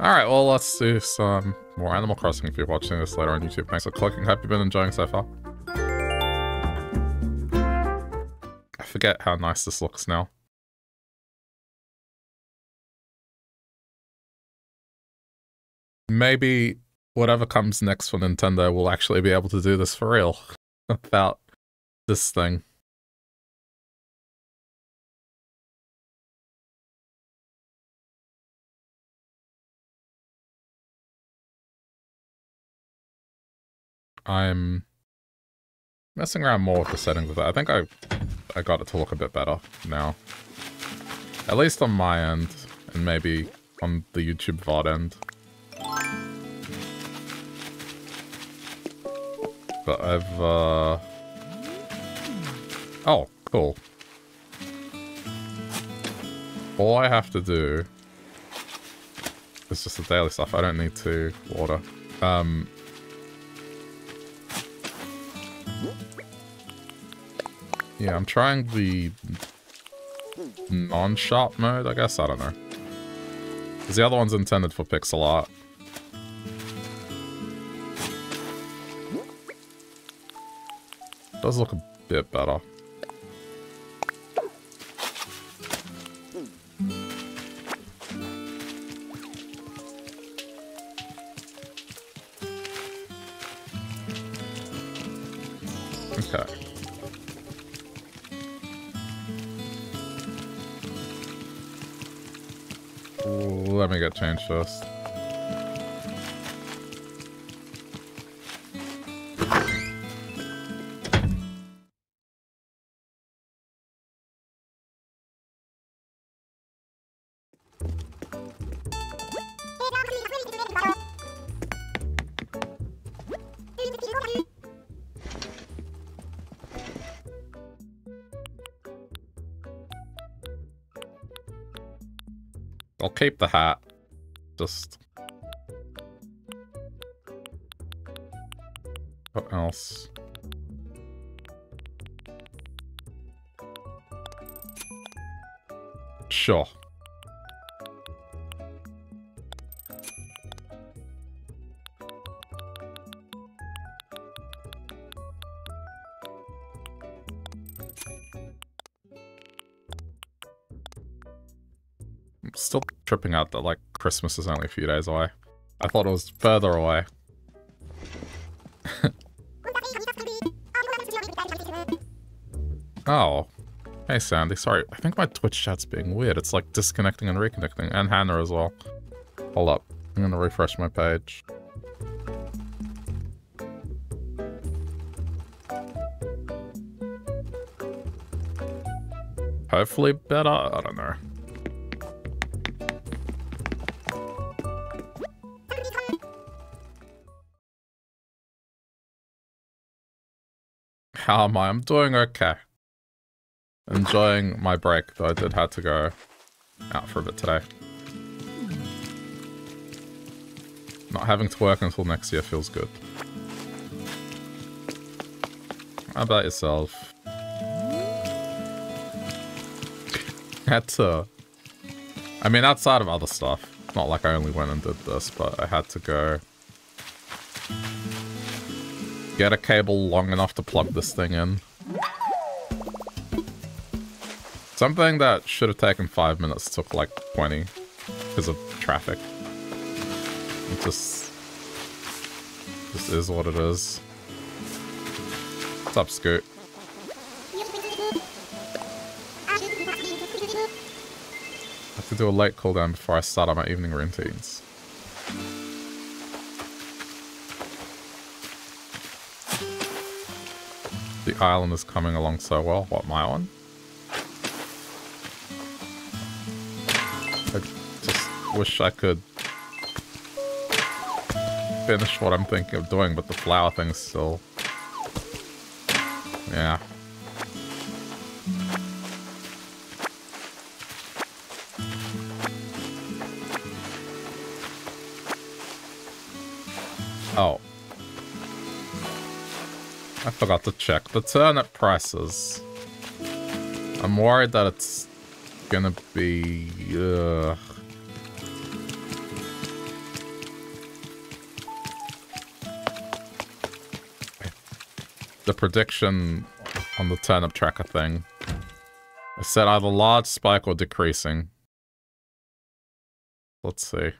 Alright, well, let's do some more Animal Crossing if you're watching this later on YouTube. Thanks for clicking. Hope you've been enjoying so far? I forget how nice this looks now. Maybe whatever comes next for Nintendo will actually be able to do this for real without this thing. I'm messing around more with the settings of it. I think I I got it to look a bit better now. At least on my end, and maybe on the YouTube VOD end. But I've, uh... Oh, cool. All I have to do is just the daily stuff. I don't need to water. Um, Yeah, I'm trying the non-shop mode, I guess? I don't know. Because the other one's intended for pixel art. Does look a bit better. I'll keep the hat just... What else? Sure. still tripping out that, like, Christmas is only a few days away. I thought it was further away. oh. Hey, Sandy. Sorry, I think my Twitch chat's being weird. It's, like, disconnecting and reconnecting. And Hannah as well. Hold up. I'm gonna refresh my page. Hopefully better? I don't know. How am I? I'm doing okay. Enjoying my break, though I did have to go out for a bit today. Not having to work until next year feels good. How about yourself? had to... I mean, outside of other stuff. Not like I only went and did this, but I had to go get a cable long enough to plug this thing in. Something that should have taken five minutes took like 20 because of traffic. It just, just is what it is. What's up, Scoot? I have to do a late cooldown before I start on my evening routines. The island is coming along so well. What, my one? I just wish I could finish what I'm thinking of doing, but the flower thing's still... Yeah. Oh. I forgot to check the turnip prices. I'm worried that it's gonna be... Ugh. The prediction on the turnip tracker thing. It said either large spike or decreasing. Let's see.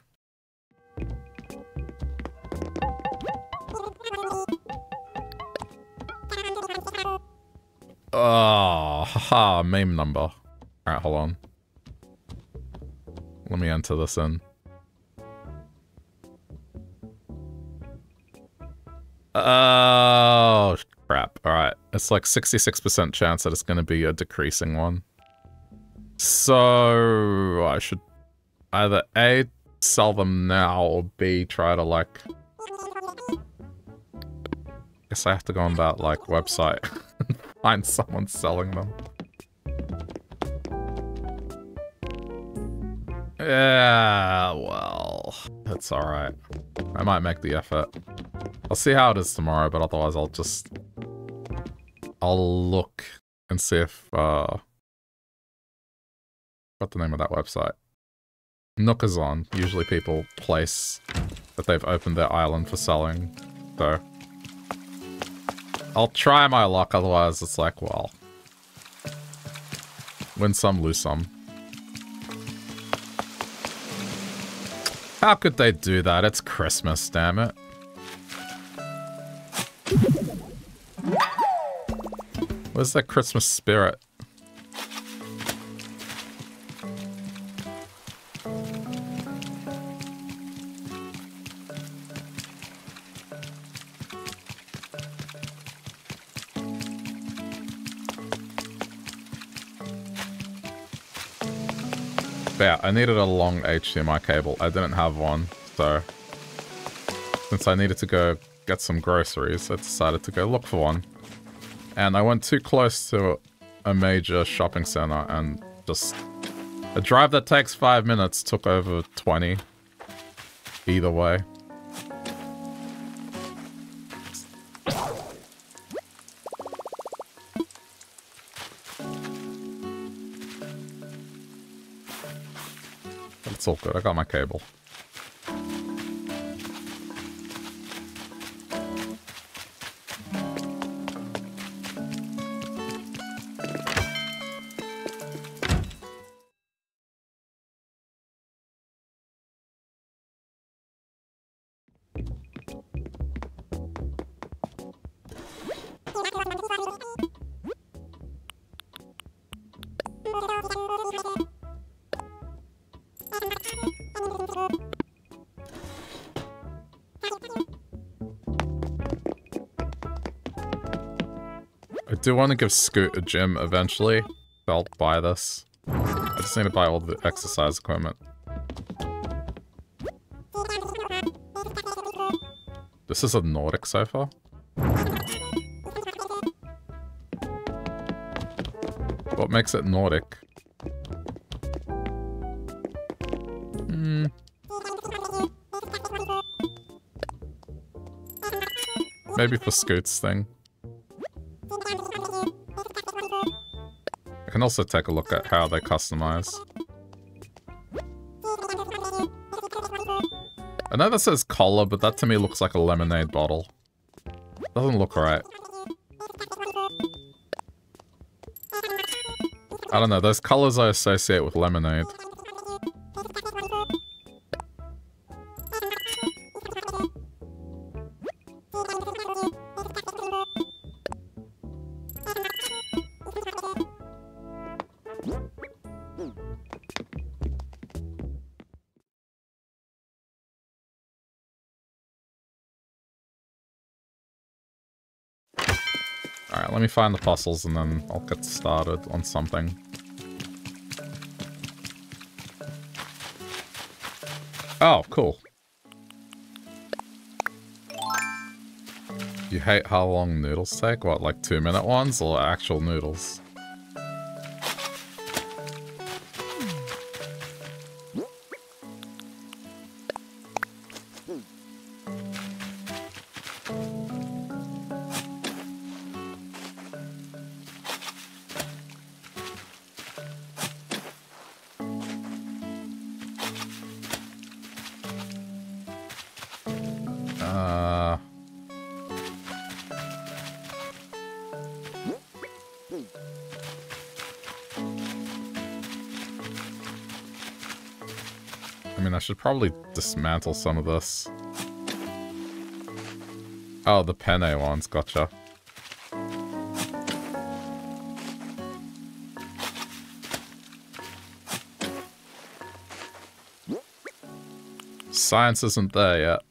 Ah, oh, haha, meme number. Alright, hold on. Let me enter this in. Oh, crap. Alright. It's like 66% chance that it's going to be a decreasing one. So, I should either A, sell them now, or B, try to like... Guess I have to go on that, like, website find someone selling them. Yeah, well, it's alright. I might make the effort. I'll see how it is tomorrow, but otherwise I'll just... I'll look and see if, uh... What's the name of that website? Nookazon. Usually people place that they've opened their island for selling, so... I'll try my luck, otherwise it's like, well... Win some, lose some. How could they do that? It's Christmas, damn it. Where's that Christmas spirit? I needed a long HDMI cable. I didn't have one, so... Since I needed to go get some groceries, I decided to go look for one. And I went too close to a major shopping center and just... A drive that takes five minutes took over 20. Either way. It's all good. I got my cable. Do want to give Scoot a gym eventually. I'll buy this. I just need to buy all the exercise equipment. This is a Nordic sofa? What makes it Nordic? Hmm. Maybe for Scoot's thing. Can also take a look at how they customize. I know that says collar, but that to me looks like a lemonade bottle. Doesn't look right. I don't know, those colors I associate with lemonade. Find the fossils and then I'll get started on something. Oh, cool. You hate how long noodles take? What, like two minute ones or actual noodles? Should probably dismantle some of this. Oh, the penne ones, gotcha. Science isn't there yet.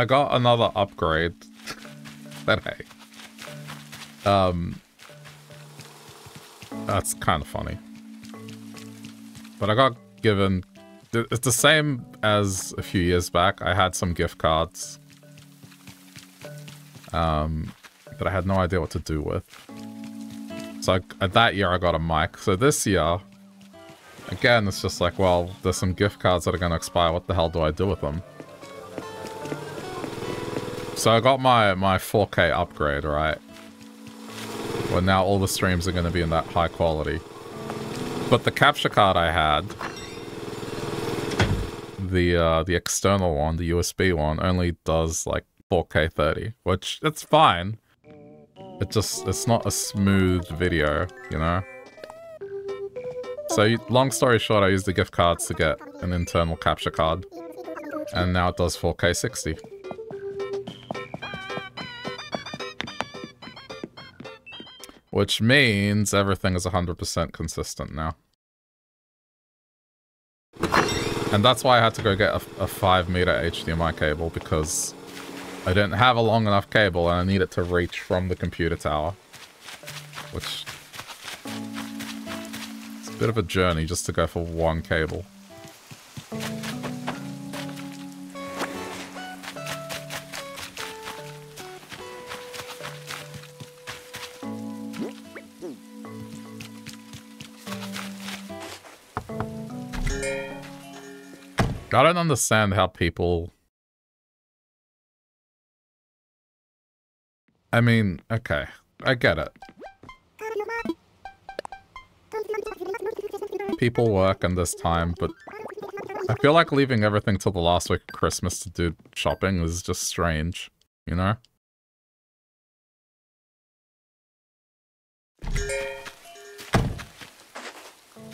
I got another upgrade. hey. Um, that's kind of funny. But I got given... It's the same as a few years back. I had some gift cards. Um, that I had no idea what to do with. So I, that year I got a mic. So this year, Again, it's just like, well, there's some gift cards that are going to expire. What the hell do I do with them? So I got my, my 4K upgrade, right? Well, now all the streams are going to be in that high quality. But the capture card I had, the uh, the external one, the USB one, only does like 4K 30, which it's fine. It just, it's not a smooth video, you know? So, long story short, I used the gift cards to get an internal capture card. And now it does 4K 60. Which means everything is 100% consistent now. And that's why I had to go get a, a 5 meter HDMI cable because I didn't have a long enough cable and I need it to reach from the computer tower. Which It's a Bit of a journey just to go for one cable. I don't understand how people... I mean, okay. I get it. people work in this time, but I feel like leaving everything till the last week of Christmas to do shopping is just strange, you know?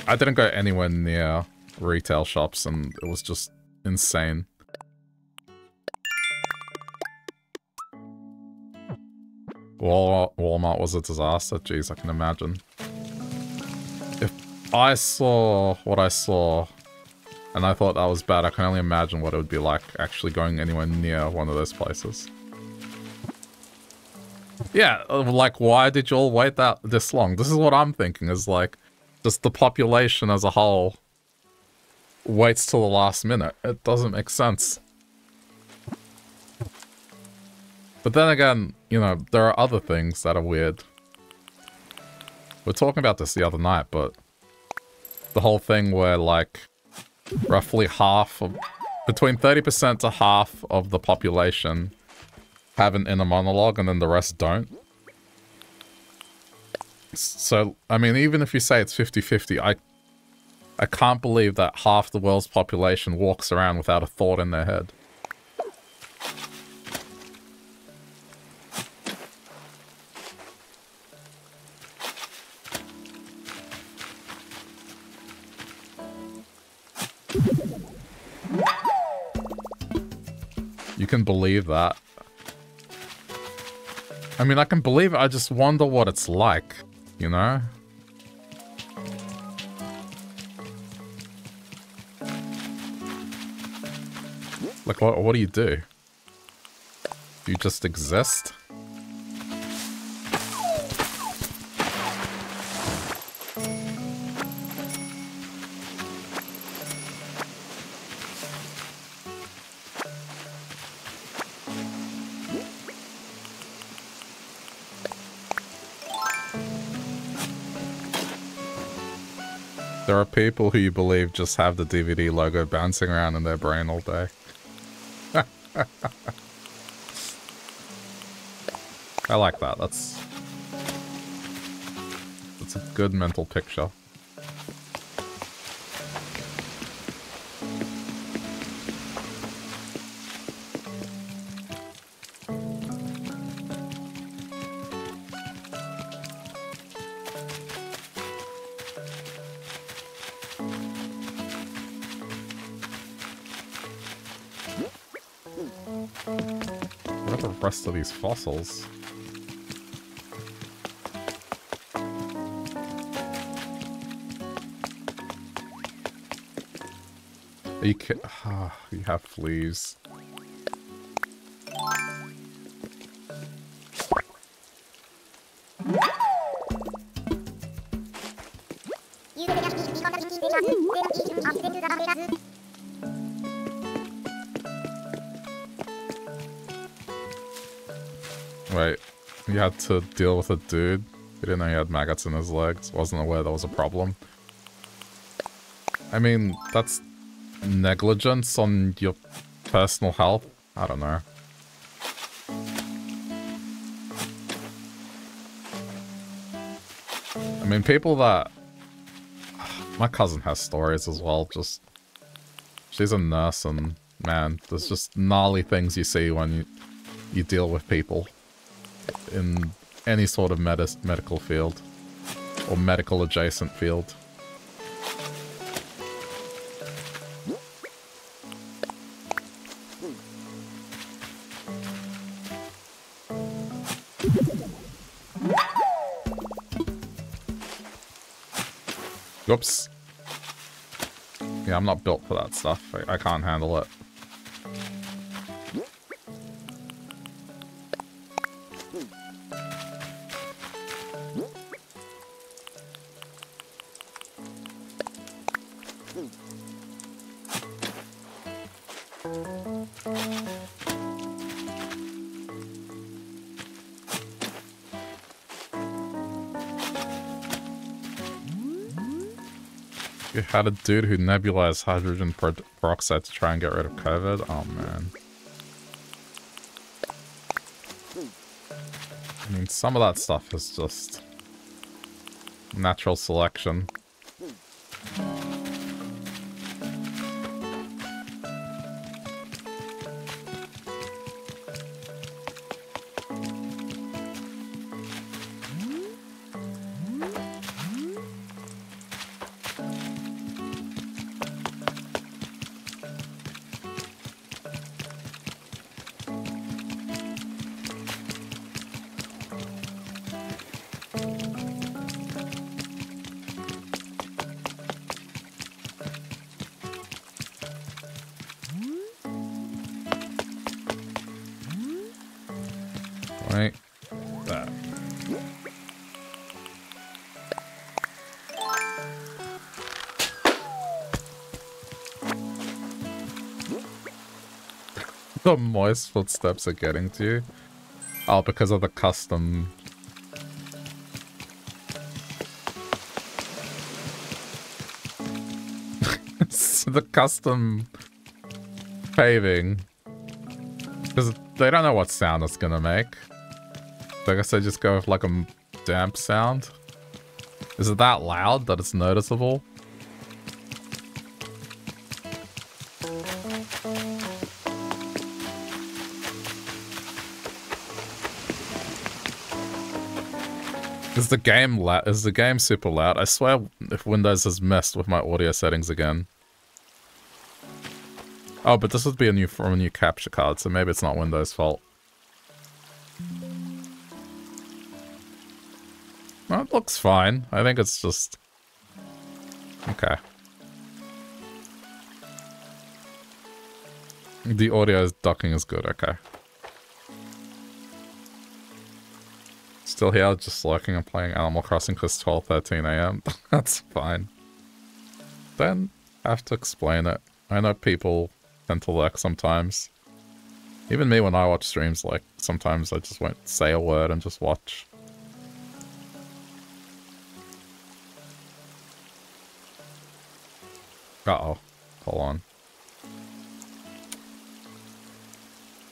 I didn't go anywhere near retail shops and it was just insane. Walmart, was a disaster. Jeez, I can imagine. If I saw what I saw, and I thought that was bad. I can only imagine what it would be like actually going anywhere near one of those places. Yeah, like, why did you all wait that this long? This is what I'm thinking, is like, just the population as a whole waits till the last minute. It doesn't make sense. But then again, you know, there are other things that are weird. We are talking about this the other night, but the whole thing where like roughly half of between 30% to half of the population have an inner monologue and then the rest don't. So, I mean, even if you say it's 50-50, I I can't believe that half the world's population walks around without a thought in their head. You can believe that. I mean, I can believe it. I just wonder what it's like, you know? Like, what, what do you do? Do you just exist? There are people who you believe just have the DVD logo bouncing around in their brain all day. I like that. That's that's a good mental picture. Of these fossils? You ah, you have fleas. To deal with a dude? He didn't know he had maggots in his legs? Wasn't aware that was a problem. I mean, that's negligence on your personal health? I don't know. I mean, people that... My cousin has stories as well, just... She's a nurse and, man, there's just gnarly things you see when you, you deal with people in any sort of medical field or medical adjacent field. Oops. Yeah, I'm not built for that stuff. I, I can't handle it. Had a dude who nebulized hydrogen peroxide to try and get rid of COVID? Oh, man. I mean, some of that stuff is just natural selection. The footsteps are getting to you. Oh, because of the custom... the custom paving. Because they don't know what sound it's gonna make. So I guess I just go with like a damp sound. Is it that loud that it's noticeable? Is the game loud? Is the game super loud? I swear if Windows has messed with my audio settings again. Oh, but this would be a new from a new capture card, so maybe it's not Windows' fault. Well, it looks fine. I think it's just... Okay. The audio ducking is good, okay. Still here, just lurking and playing Animal Crossing because 12.13 a.m. That's fine. Then, have to explain it. I know people tend to lurk sometimes. Even me when I watch streams, like, sometimes I just won't say a word and just watch. Uh-oh. Hold on.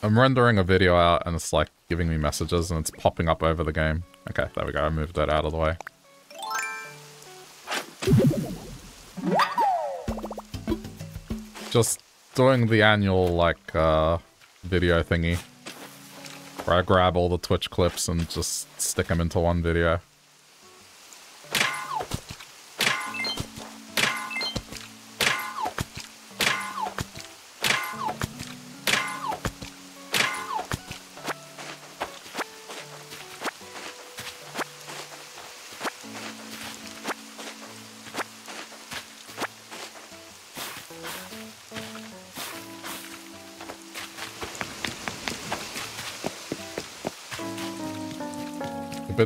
I'm rendering a video out and it's like giving me messages and it's popping up over the game. Okay, there we go. I moved that out of the way. Just doing the annual, like, uh, video thingy. Where I grab all the Twitch clips and just stick them into one video.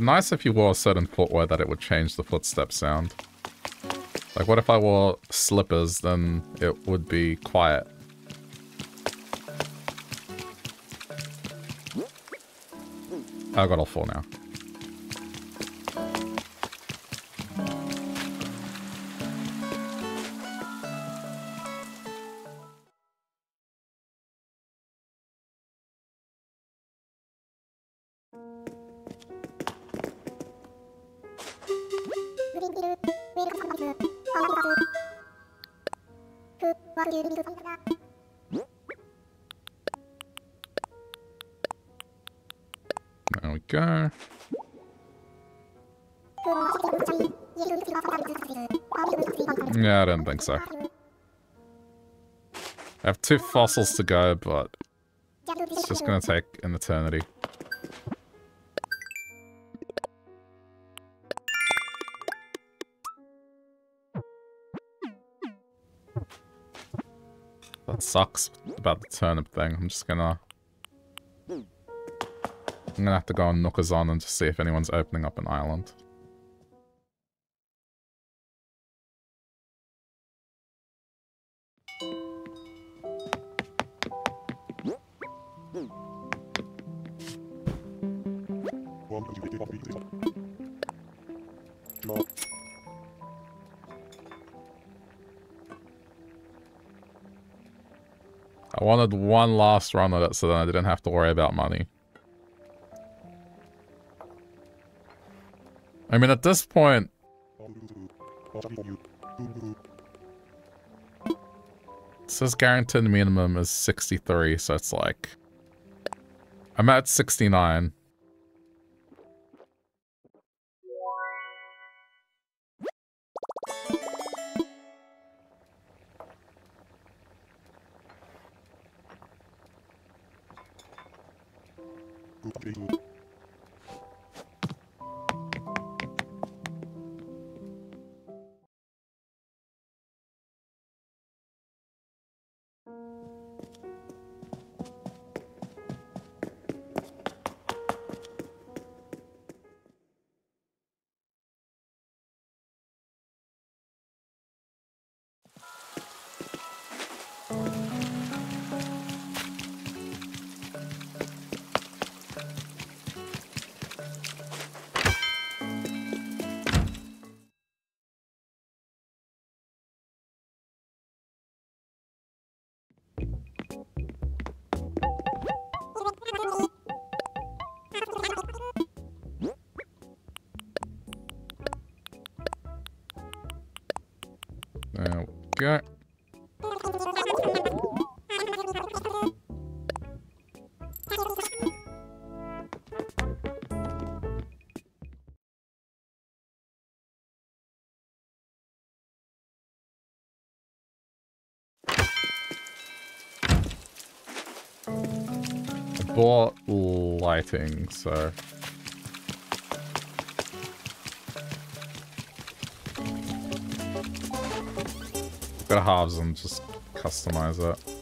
Nice if you wore a certain footwear that it would change the footstep sound. Like, what if I wore slippers, then it would be quiet. I got all four now. Think so. I have two fossils to go, but it's just gonna take an eternity. That sucks about the turnip thing. I'm just gonna... I'm gonna have to go on Nookazon and just see if anyone's opening up an island. One last run of it so then I didn't have to worry about money. I mean, at this point... It says guaranteed minimum is 63, so it's like... I'm at 69. So... Gotta halves and just customize it.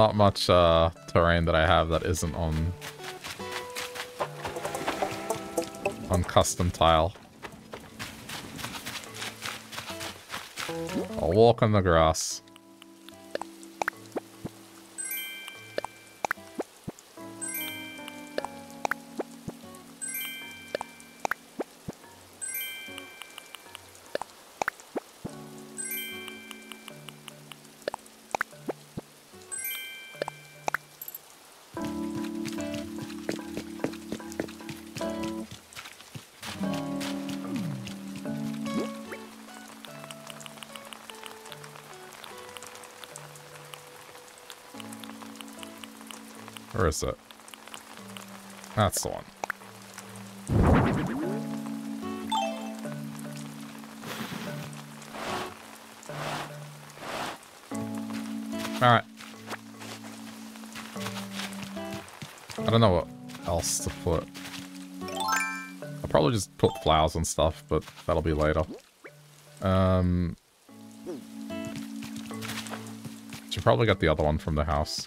Not much uh, terrain that I have that isn't on on custom tile. I'll walk on the grass. That's the one. Alright. I don't know what else to put. I'll probably just put flowers and stuff, but that'll be later. Um, should probably get the other one from the house.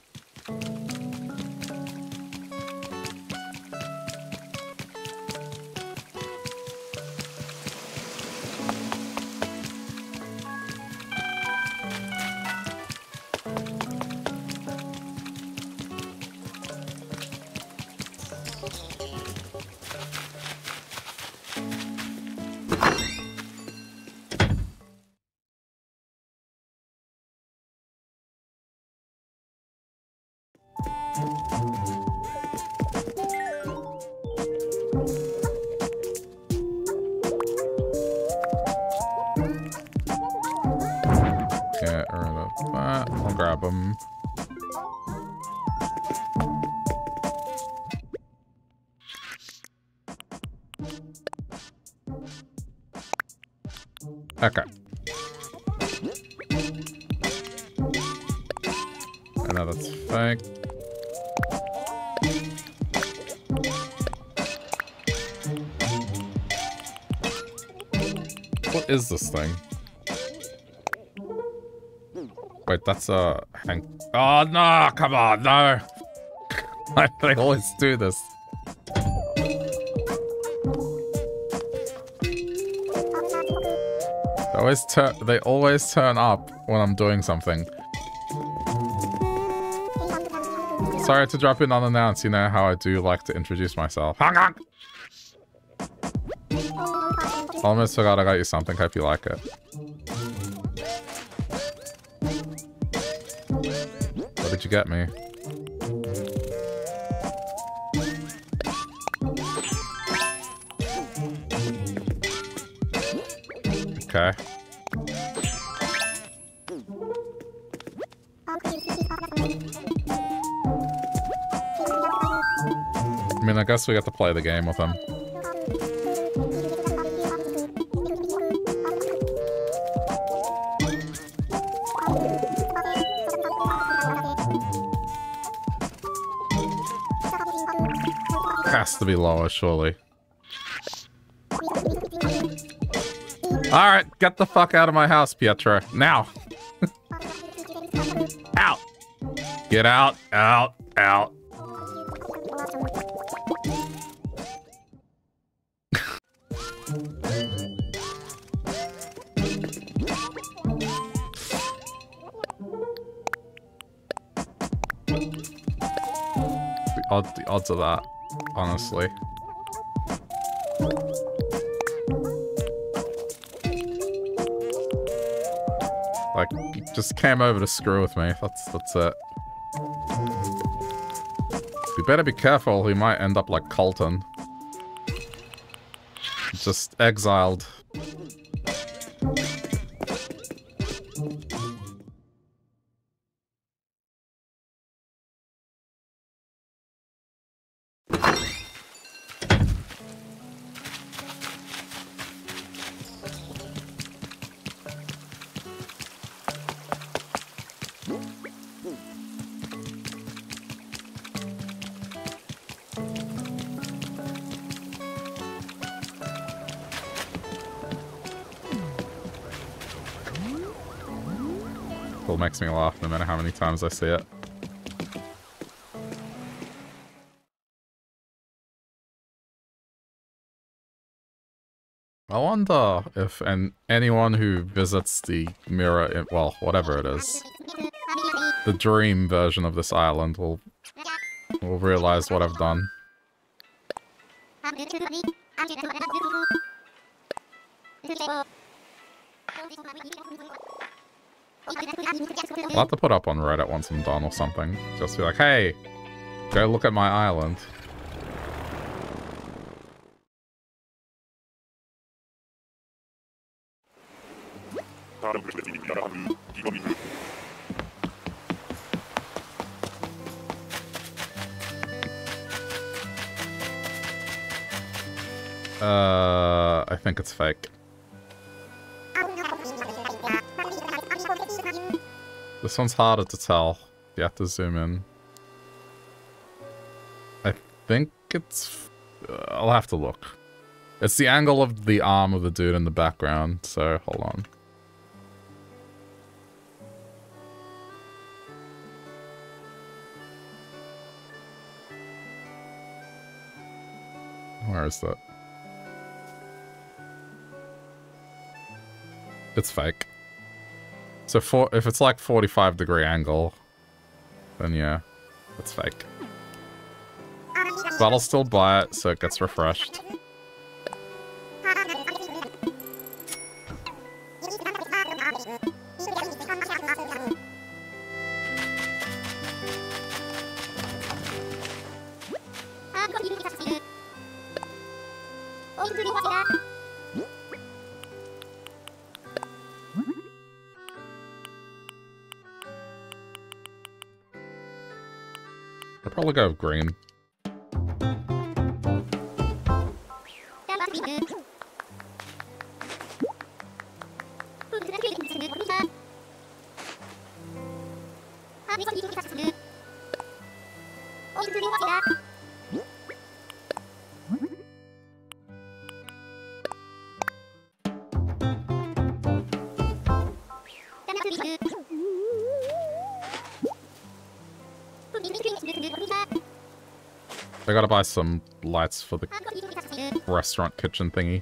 Hank. Oh no! Come on, no! Do they always do this? They always turn. They always turn up when I'm doing something. Sorry to drop in unannounced. You know how I do like to introduce myself. Hang on! Almost forgot I got you something. Hope you like it. Get me? Okay. I mean, I guess we got to play the game with him. To be lower, surely. Alright, get the fuck out of my house, Pietro. Now! out! Get out, out, out. the, odds of that honestly. Like, just came over to screw with me. That's that's it. We better be careful. He might end up like Colton. Just exiled. Me laugh no matter how many times I see it. I wonder if and anyone who visits the mirror, well, whatever it is, the dream version of this island will will realize what I've done. I'll have to put up on Reddit once I'm done or something. Just be like, hey, go look at my island. This one's harder to tell. You have to zoom in. I think it's... Uh, I'll have to look. It's the angle of the arm of the dude in the background, so hold on. Where is that? It's fake. So for, if it's like 45 degree angle, then yeah, it's fake. But I'll still buy it so it gets refreshed. I'll go buy some lights for the restaurant kitchen thingy.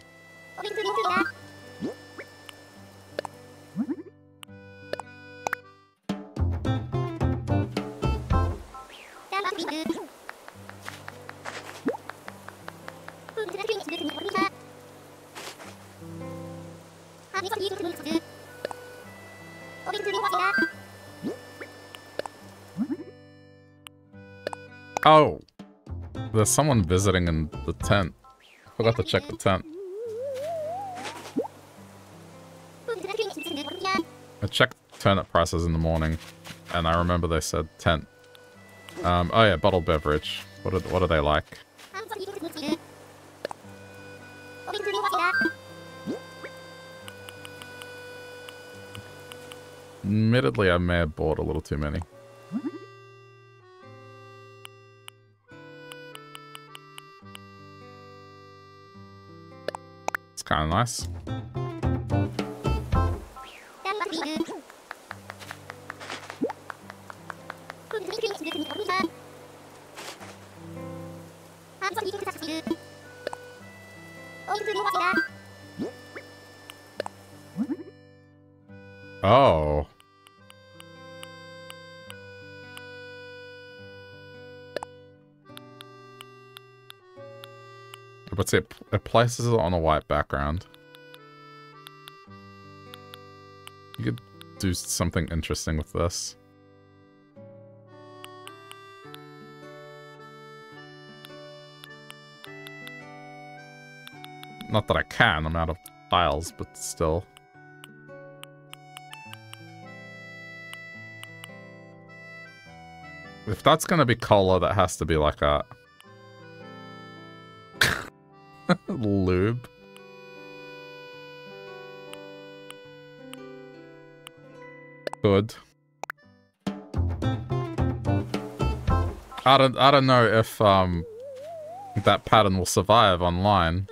There's someone visiting in the tent. I forgot to check the tent. I checked turnip prices in the morning, and I remember they said tent. Um, oh yeah, bottled beverage. What are, what are they like? Admittedly, I may have bought a little too many. Kind of. It, it places it on a white background. You could do something interesting with this. Not that I can, I'm out of tiles, but still. If that's gonna be color, that has to be like that. Lube. Good. I don't I don't know if um that pattern will survive online.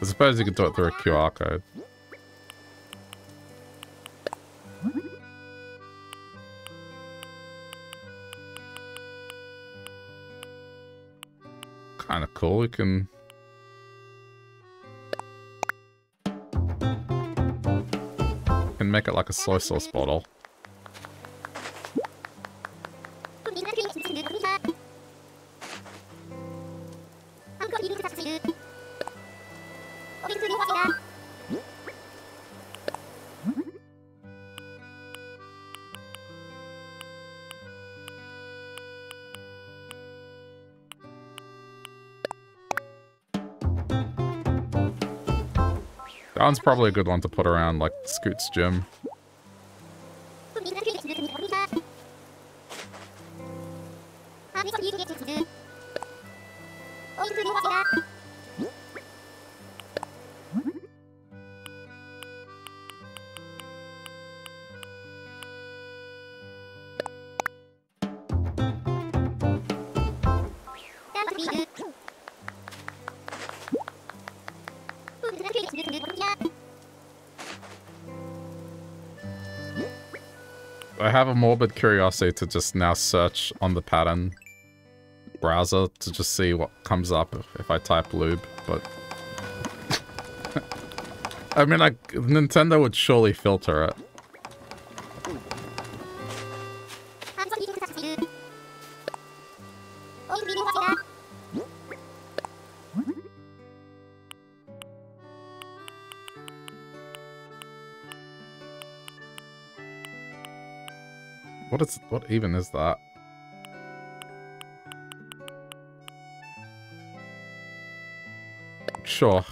I suppose you could do it through a QR code. Can... can make it like a soy sauce bottle. That one's probably a good one to put around, like, Scoot's gym. Morbid curiosity to just now search on the pattern browser to just see what comes up if, I type lube, but... I mean, like, Nintendo would surely filter it. Even is that? Sure.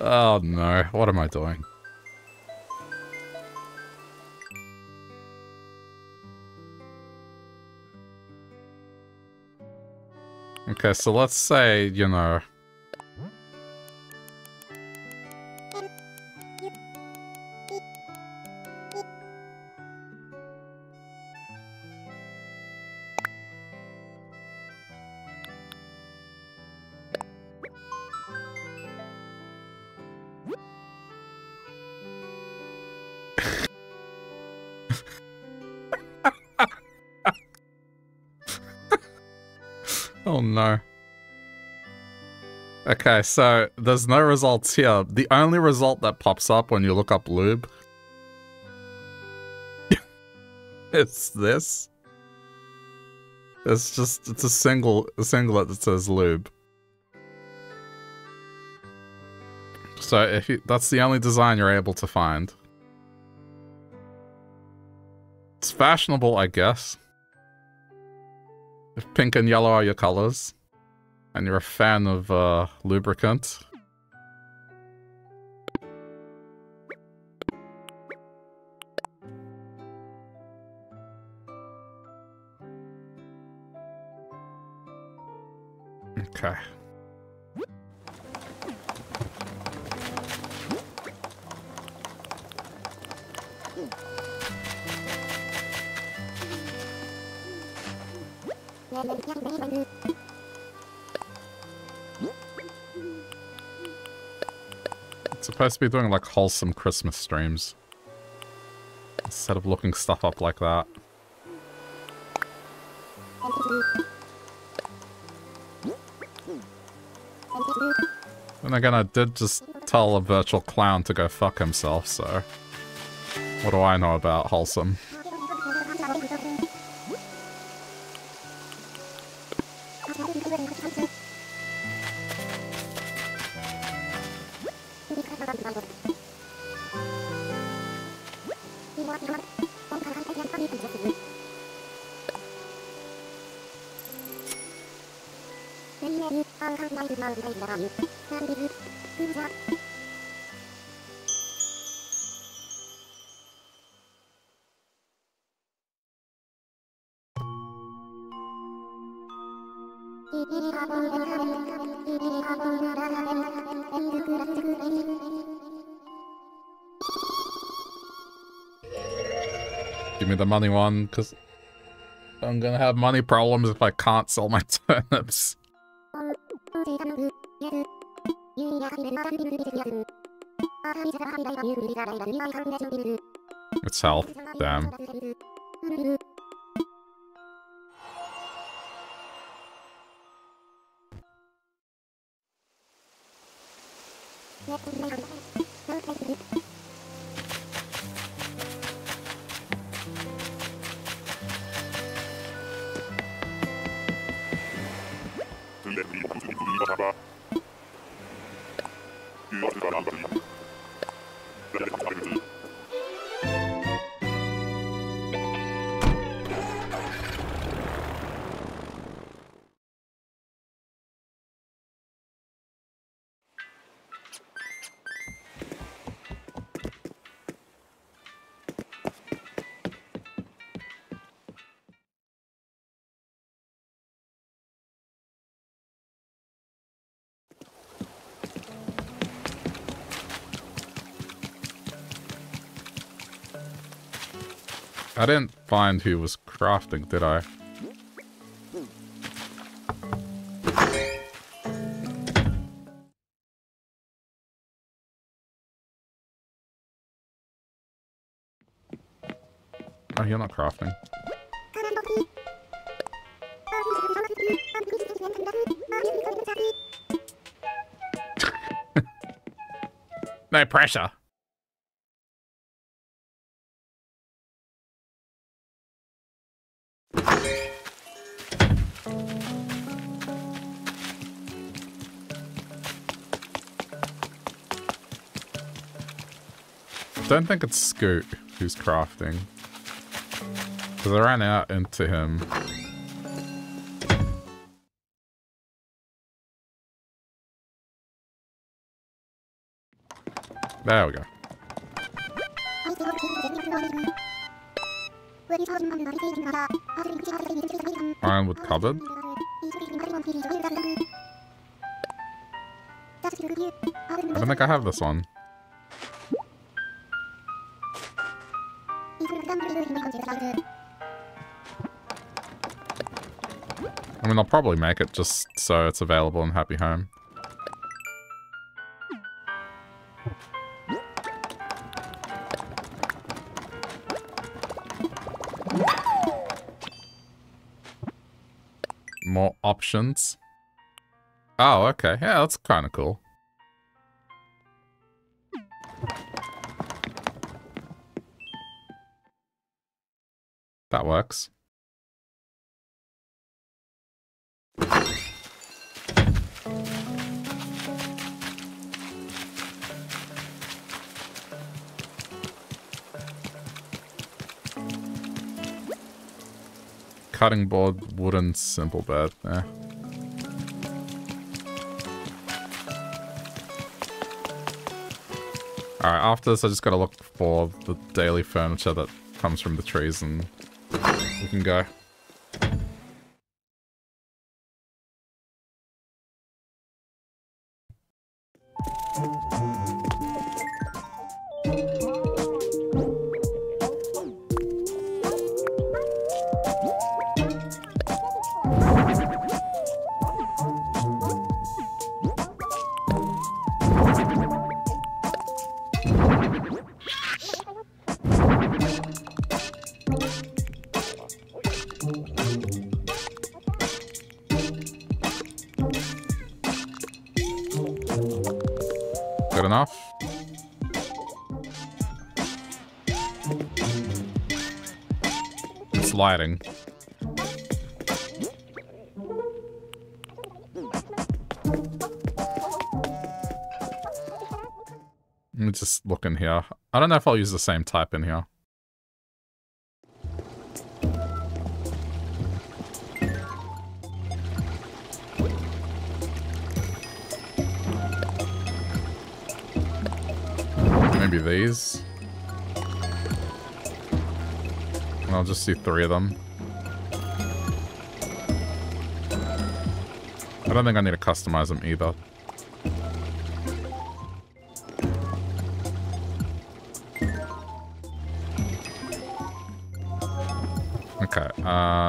Oh no, what am I doing? Okay, so let's say, you know... Okay, so there's no results here. The only result that pops up when you look up lube it's this. It's just it's a single a singlet that says lube. So if you, that's the only design you're able to find. It's fashionable, I guess. If pink and yellow are your colors, and you're a fan of uh, lubricant, to be doing like wholesome Christmas streams. Instead of looking stuff up like that. And again, I did just tell a virtual clown to go fuck himself, so... What do I know about wholesome? Money one, because I'm gonna have money problems if I can't sell my turnips. It's health, damn. Find who was crafting, did I? Oh, you're not crafting. no pressure. Don't think it's Scoot who's crafting. Because I ran out into him. There we go. Ironwood cupboard. I don't think I have this one. I mean, I'll probably make it just so it's available in Happy Home. More options. Oh, okay. Yeah, that's kind of cool. That works. cutting board, wooden, simple bed. Yeah. Alright, after this I just gotta look for the daily furniture that comes from the trees and we can go. Lighting. Let me just look in here. I don't know if I'll use the same type in here. Maybe these. I'll just see three of them. I don't think I need to customize them either. Okay, uh...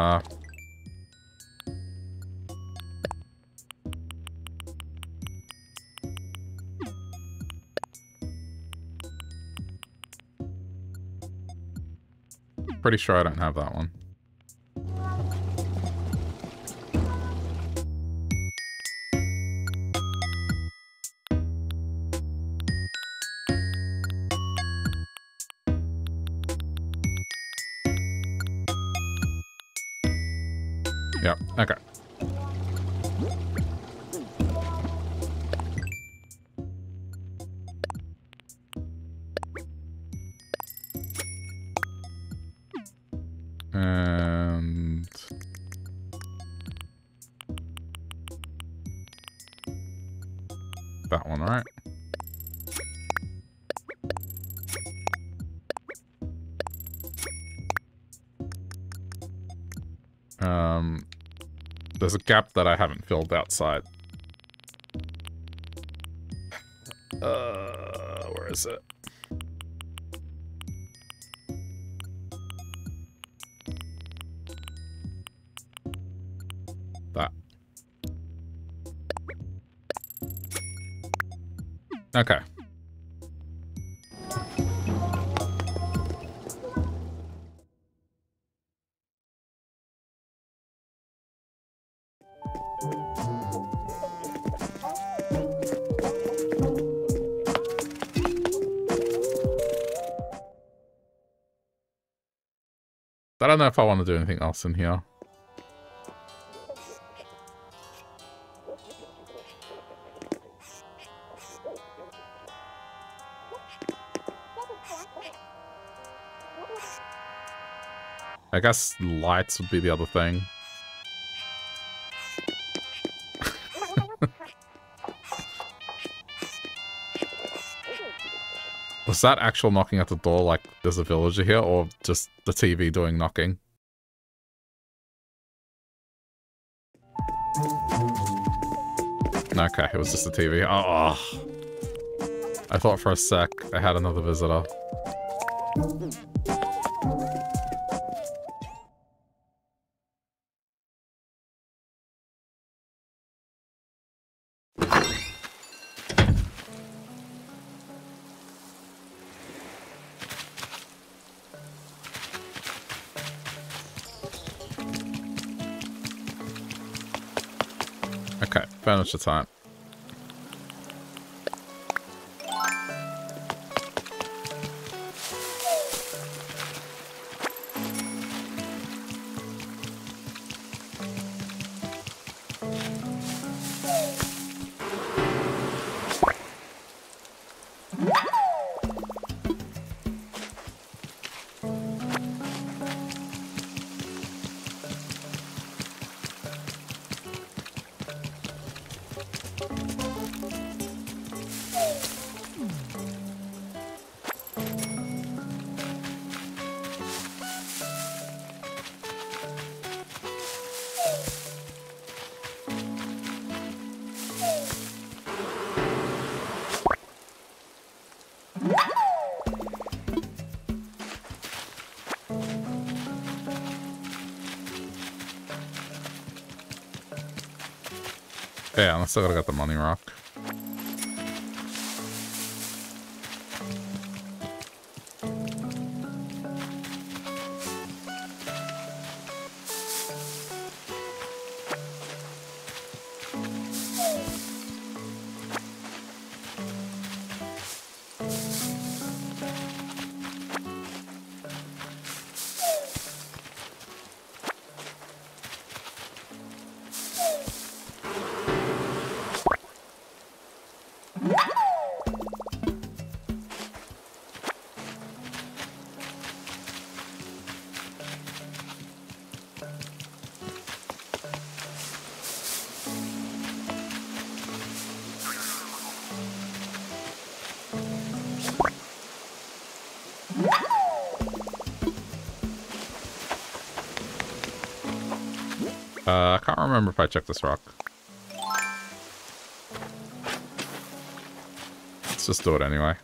Pretty sure I don't have that one. Yeah, okay. Gap that I haven't filled outside. Uh, where is it? That. Okay. Don't know if I want to do anything else in here. I guess lights would be the other thing. Was that actual knocking at the door like there's a villager here or just the TV doing knocking? Okay, it was just the TV. Oh, ah. I thought for a sec I had another visitor. Furniture time. Still gotta get the money rock. Uh, remember if I checked this rock. Let's just do it anyway.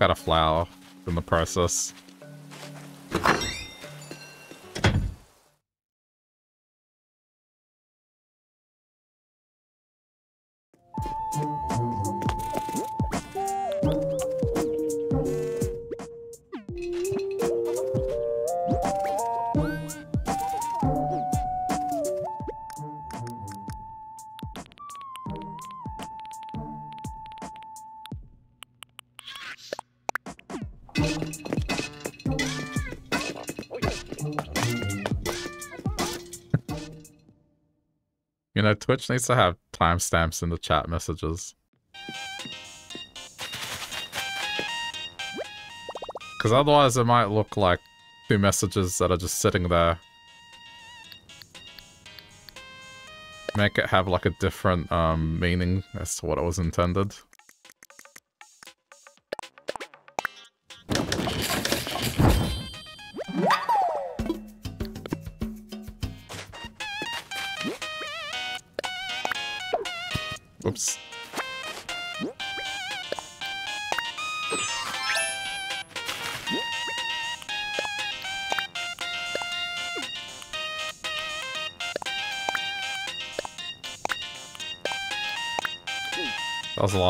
Out a flower in the process. Twitch needs to have timestamps in the chat messages. Because otherwise it might look like two messages that are just sitting there. Make it have like a different um, meaning as to what it was intended.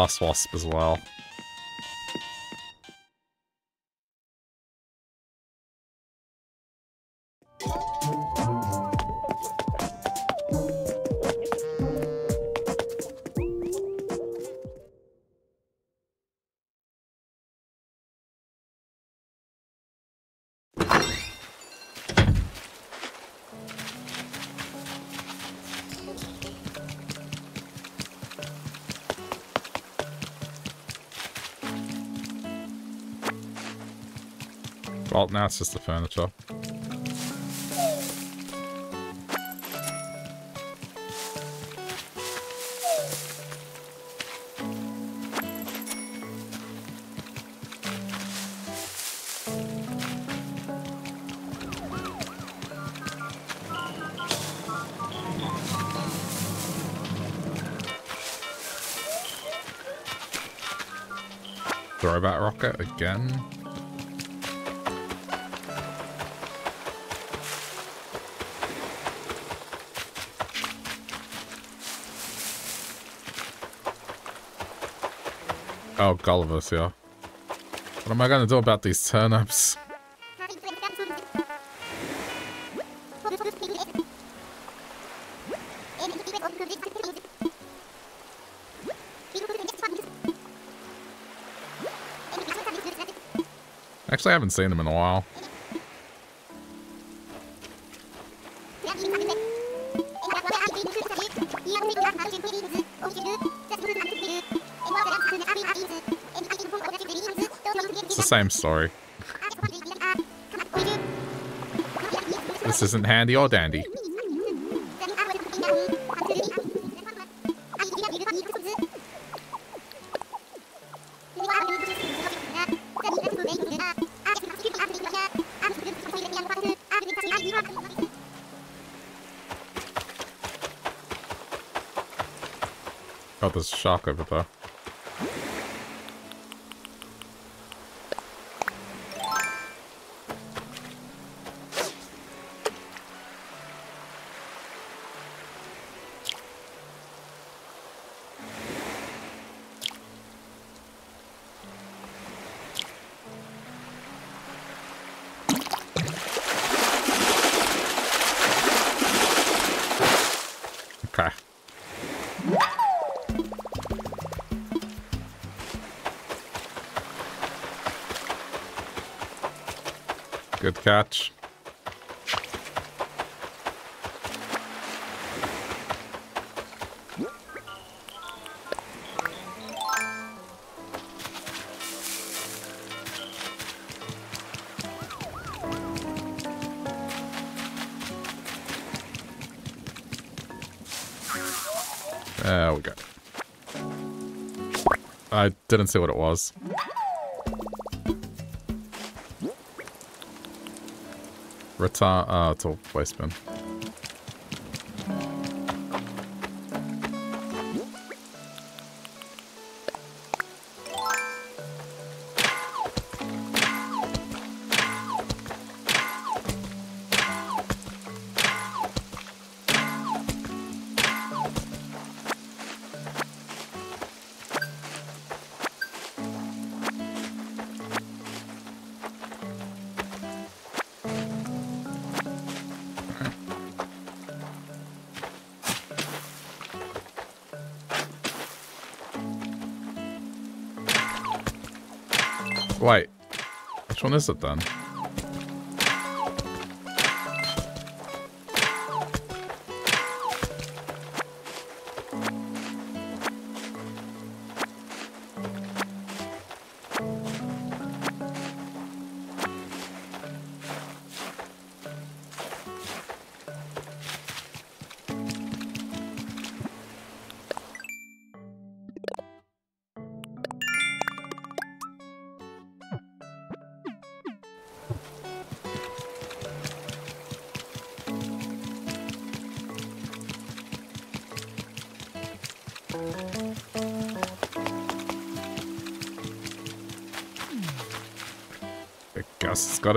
Was wasp as well. Now it's just the furniture. Rocket again. Oh, Gullivar, yeah. What am I gonna do about these turnips? Actually, I haven't seen them in a while. Same story. this isn't handy or dandy. Oh, there's a shark over there. catch. There we go. I didn't see what it was. Retar- uh, oh, it's a waste bin. nessa, tá?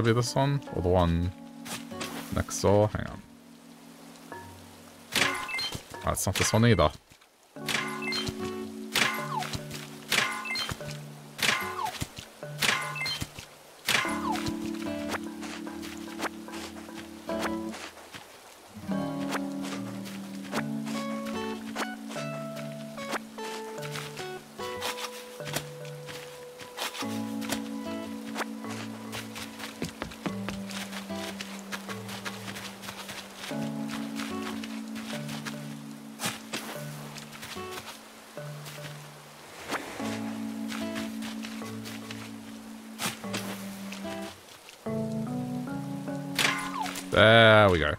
Gotta be this one, or the one next door. Hang on. Oh, it's not this one either. There we go.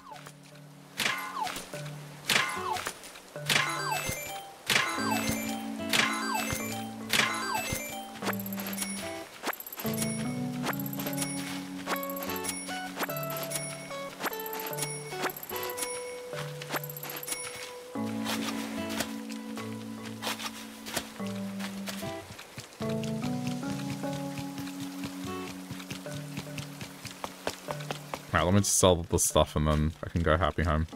Me just sell the stuff and then I can go happy home.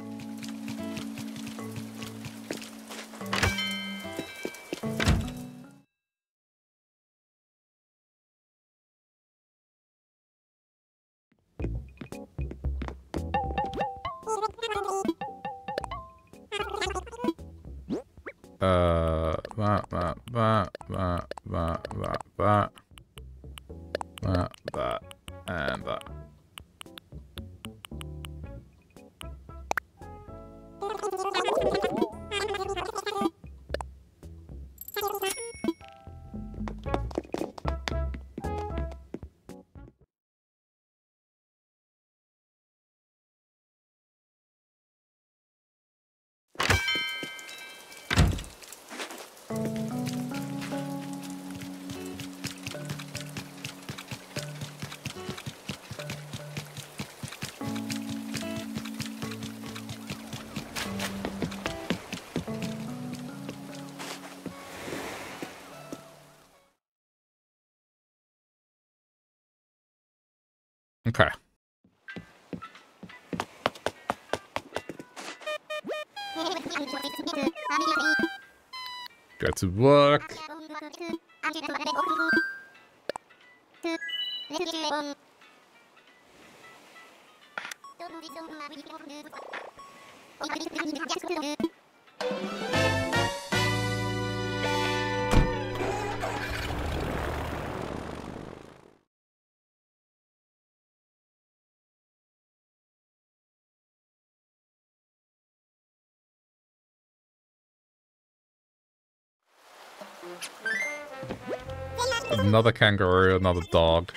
Another kangaroo, another dog.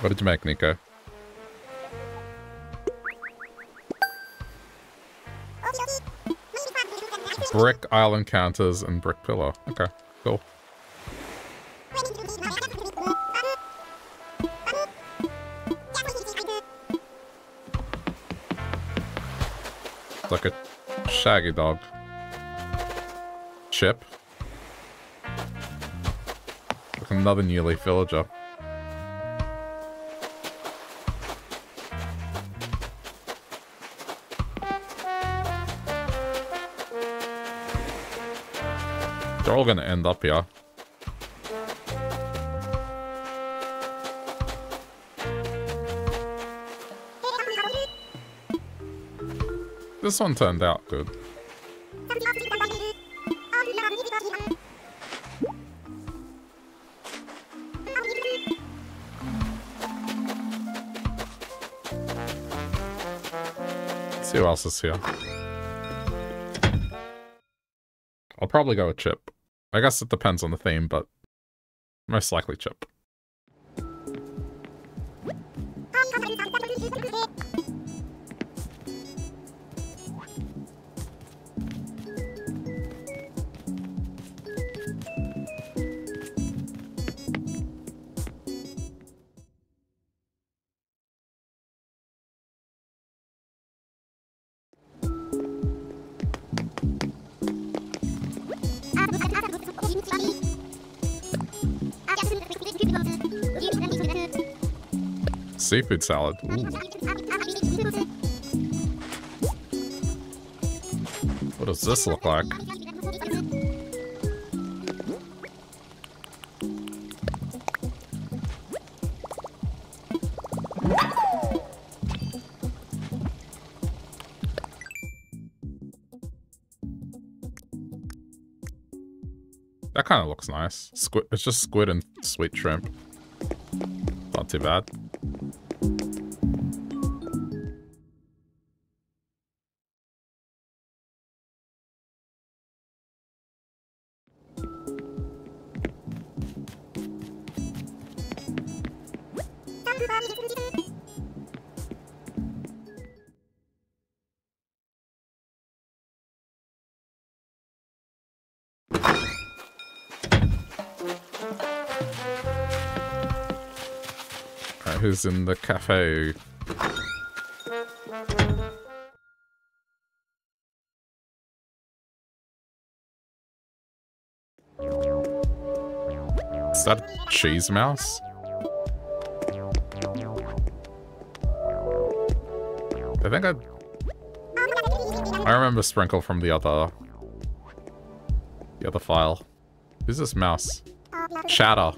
What did you make, Niko? Brick island counters and brick pillar. Okay, cool. like a shaggy dog. Chip. Another new leaf villager. They're all gonna end up here. This one turned out good. Here. I'll probably go with Chip. I guess it depends on the theme, but most likely Chip. Seafood salad. Ooh. What does this look like? That kind of looks nice. Squid, it's just squid and sweet shrimp. Not too bad. In the cafe. Is that a cheese mouse? I think I... I remember Sprinkle from the other... The other file. Who's this mouse? Chadder.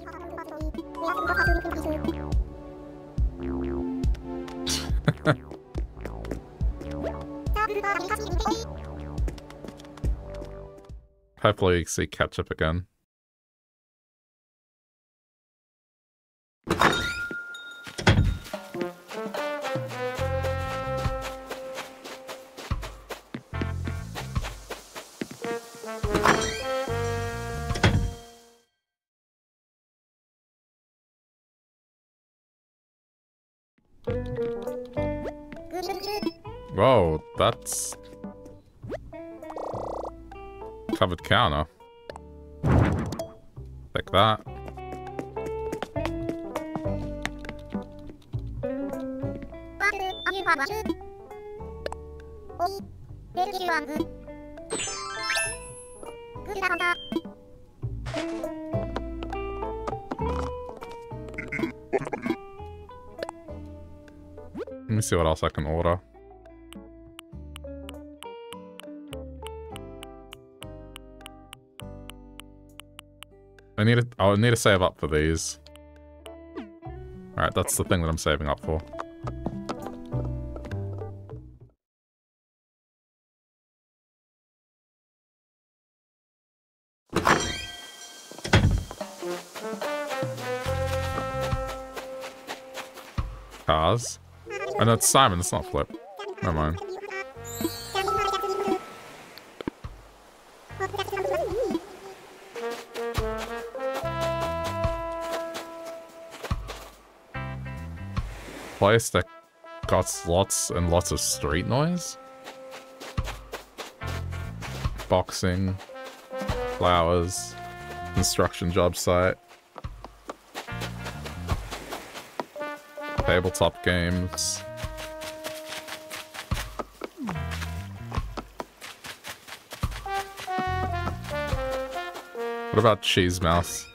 Hopefully we see ketchup again. Whoa, that's covered counter. Like that. Let me see what else I can order. Need to, oh, I'll need to save up for these. Alright, that's the thing that I'm saving up for. Cars. And that's Simon, it's not Flip. Never mind. Place that got lots and lots of street noise? boxing, flowers, construction job site, tabletop games. What about Cheese Mouse?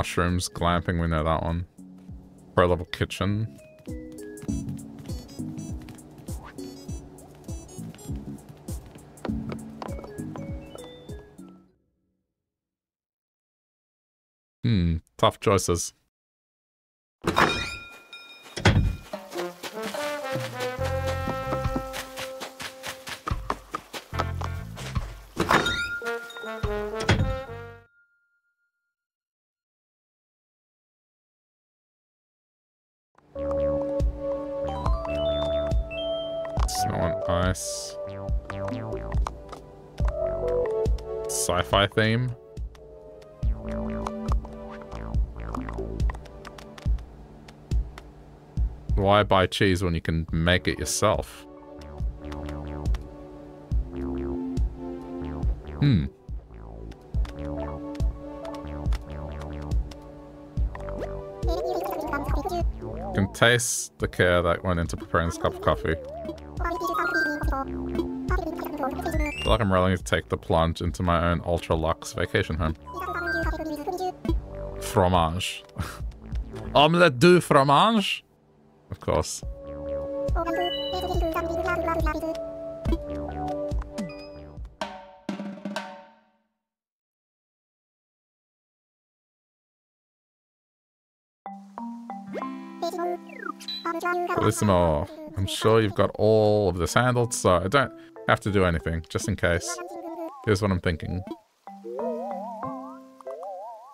Mushrooms, glamping, we know that one. Pro level kitchen. Hmm, tough choices. Theme. Why buy cheese when you can make it yourself? Hmm. You can taste the care that went into preparing this cup of coffee. Feel like I'm ready to take the plunge into my own ultra luxe vacation home. Fromage. Omelette du fromage? Of course. Bellissimo. I'm sure you've got all of this handled, so I don't have to do anything, just in case. Here's what I'm thinking.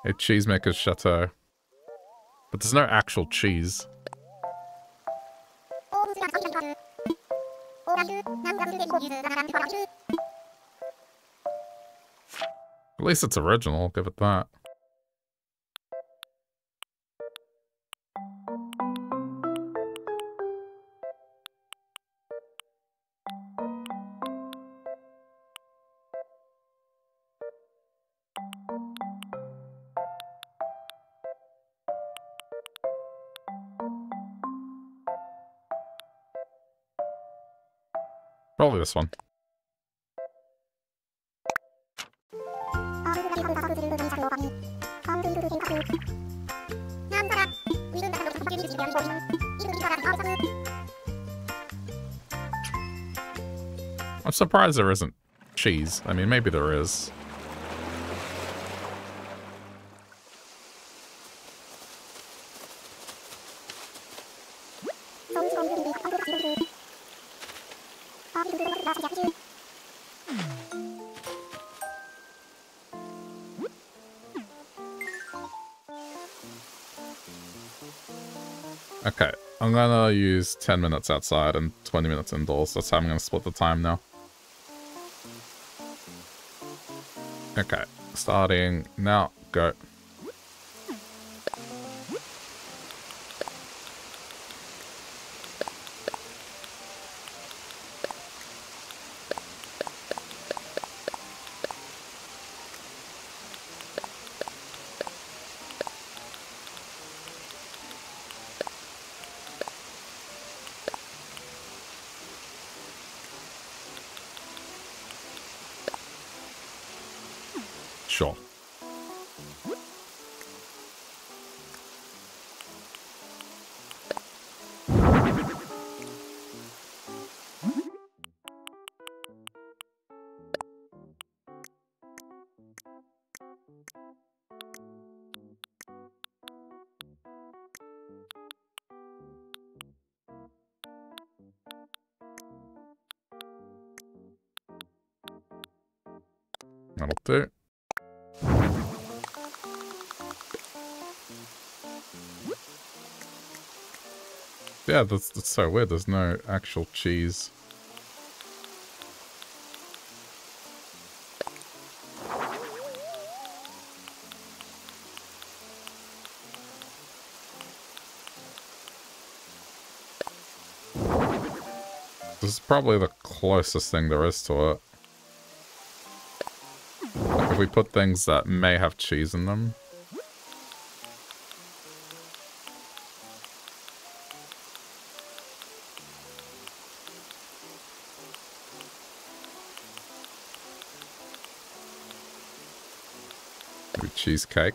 A cheesemaker's chateau. But there's no actual cheese. At least it's original, I'll give it that. This one. I'm surprised there isn't cheese. I mean, maybe there is. Use 10 minutes outside and 20 minutes indoors. That's how I'm gonna split the time now. Okay, starting now, go. Not. Yeah, that's, that's so weird. There's no actual cheese. This is probably the closest thing there is to it. If we put things that may have cheese in them. Maybe cheesecake.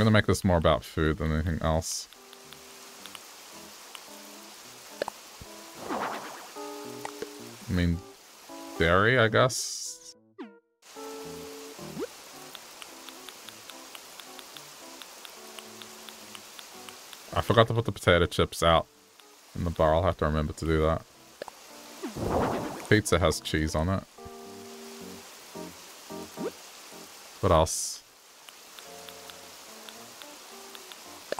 I'm gonna make this more about food than anything else. I mean, dairy, I guess? Forgot to put the potato chips out in the bar. I'll have to remember to do that. Pizza has cheese on it. What else?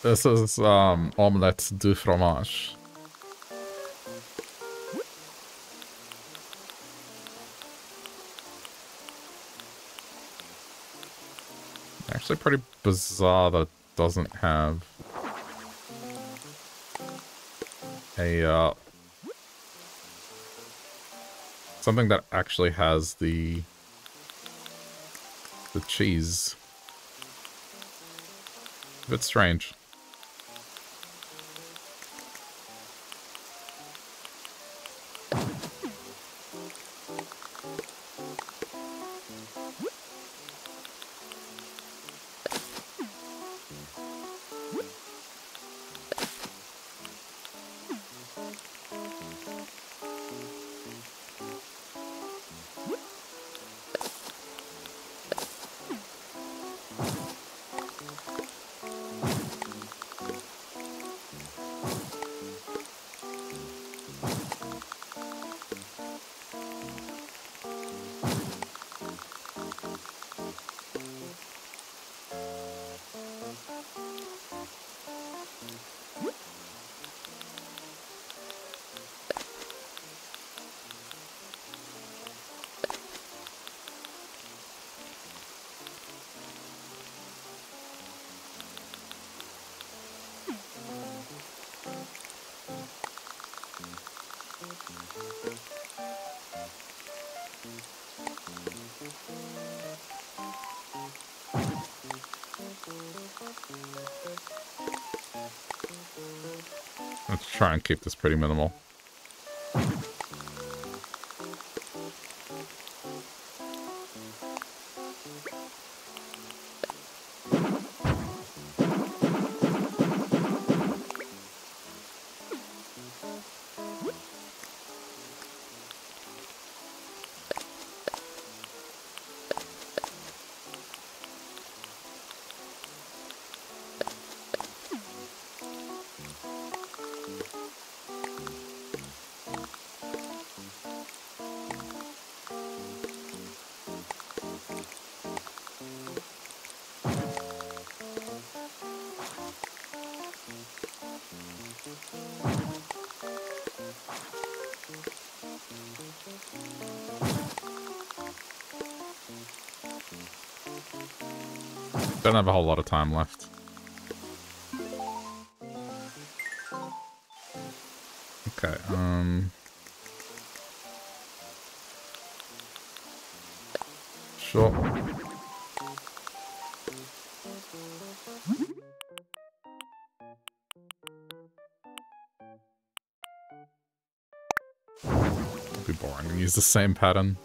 This is um, omelette du fromage. Actually pretty bizarre that doesn't have a uh, something that actually has the the cheese. A bit strange. Try and keep this pretty minimal. Don't have a whole lot of time left. Okay, um... Sure. It'd be boring and use the same pattern.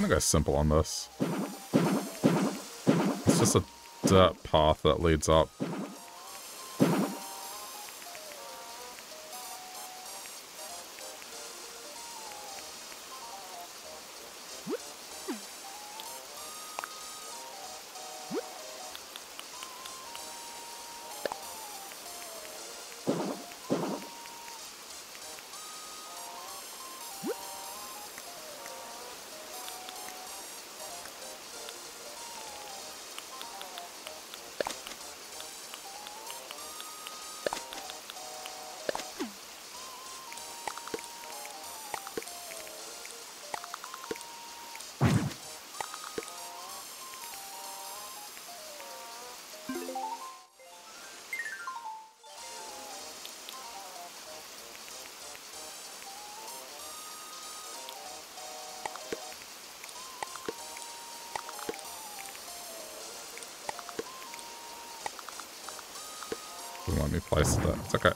Gonna go simple on this. It's just a dirt path that leads up. That. It's okay.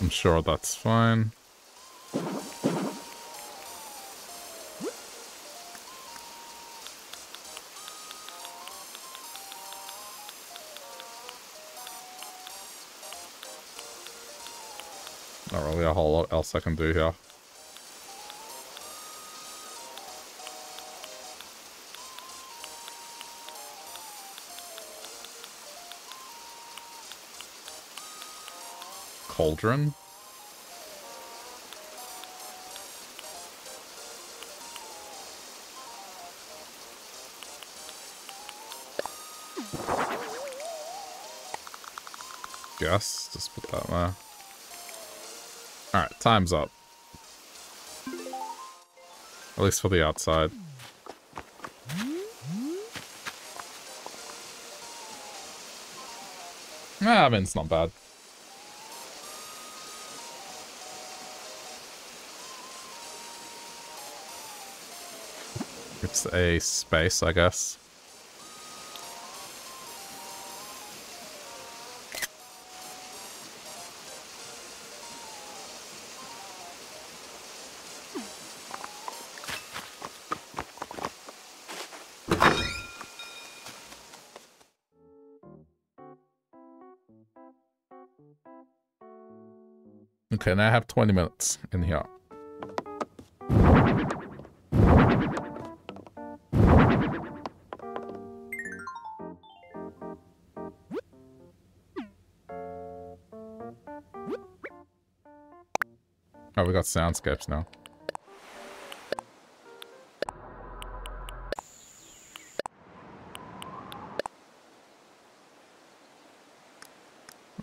I'm sure that's fine. Not really a whole lot else I can do here. Cauldron. Guess, just put that there. Alright, time's up. At least for the outside. Ah, I mean, it's not bad. A space, I guess. Okay, now I have 20 minutes in here. Soundscapes now.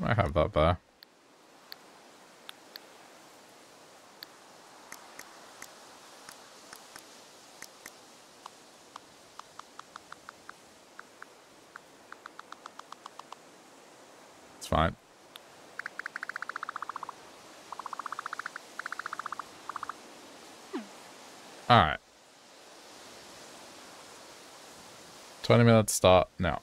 I have that there. It's fine. Alright. 20 minutes start now.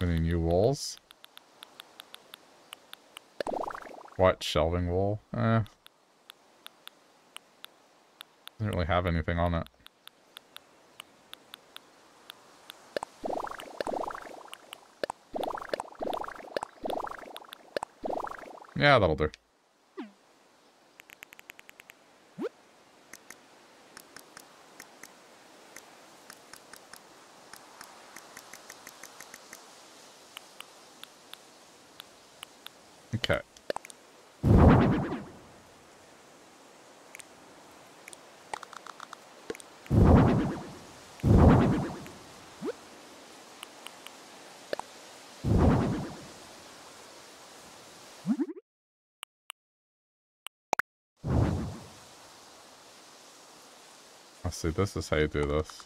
Any new walls? White shelving wall. Eh. Doesn't really have anything on it. Yeah, that'll do. Okay. This is how you do this.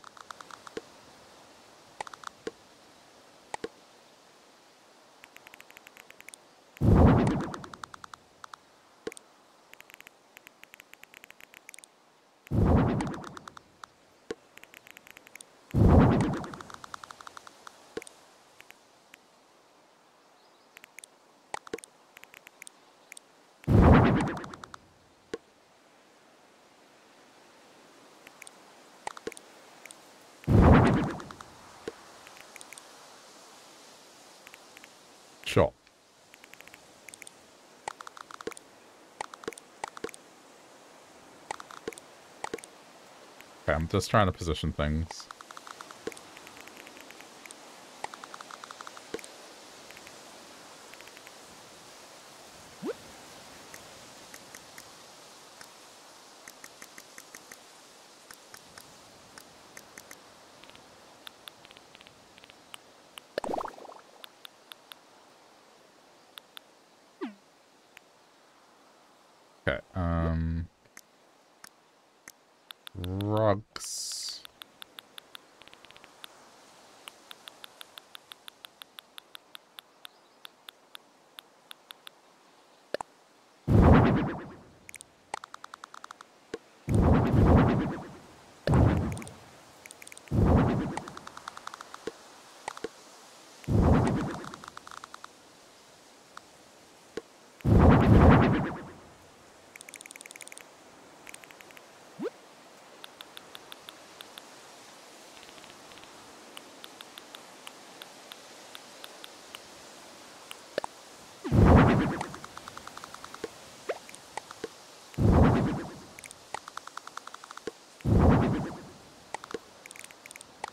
Sure. Okay, I'm just trying to position things. Okay, um... Rugs.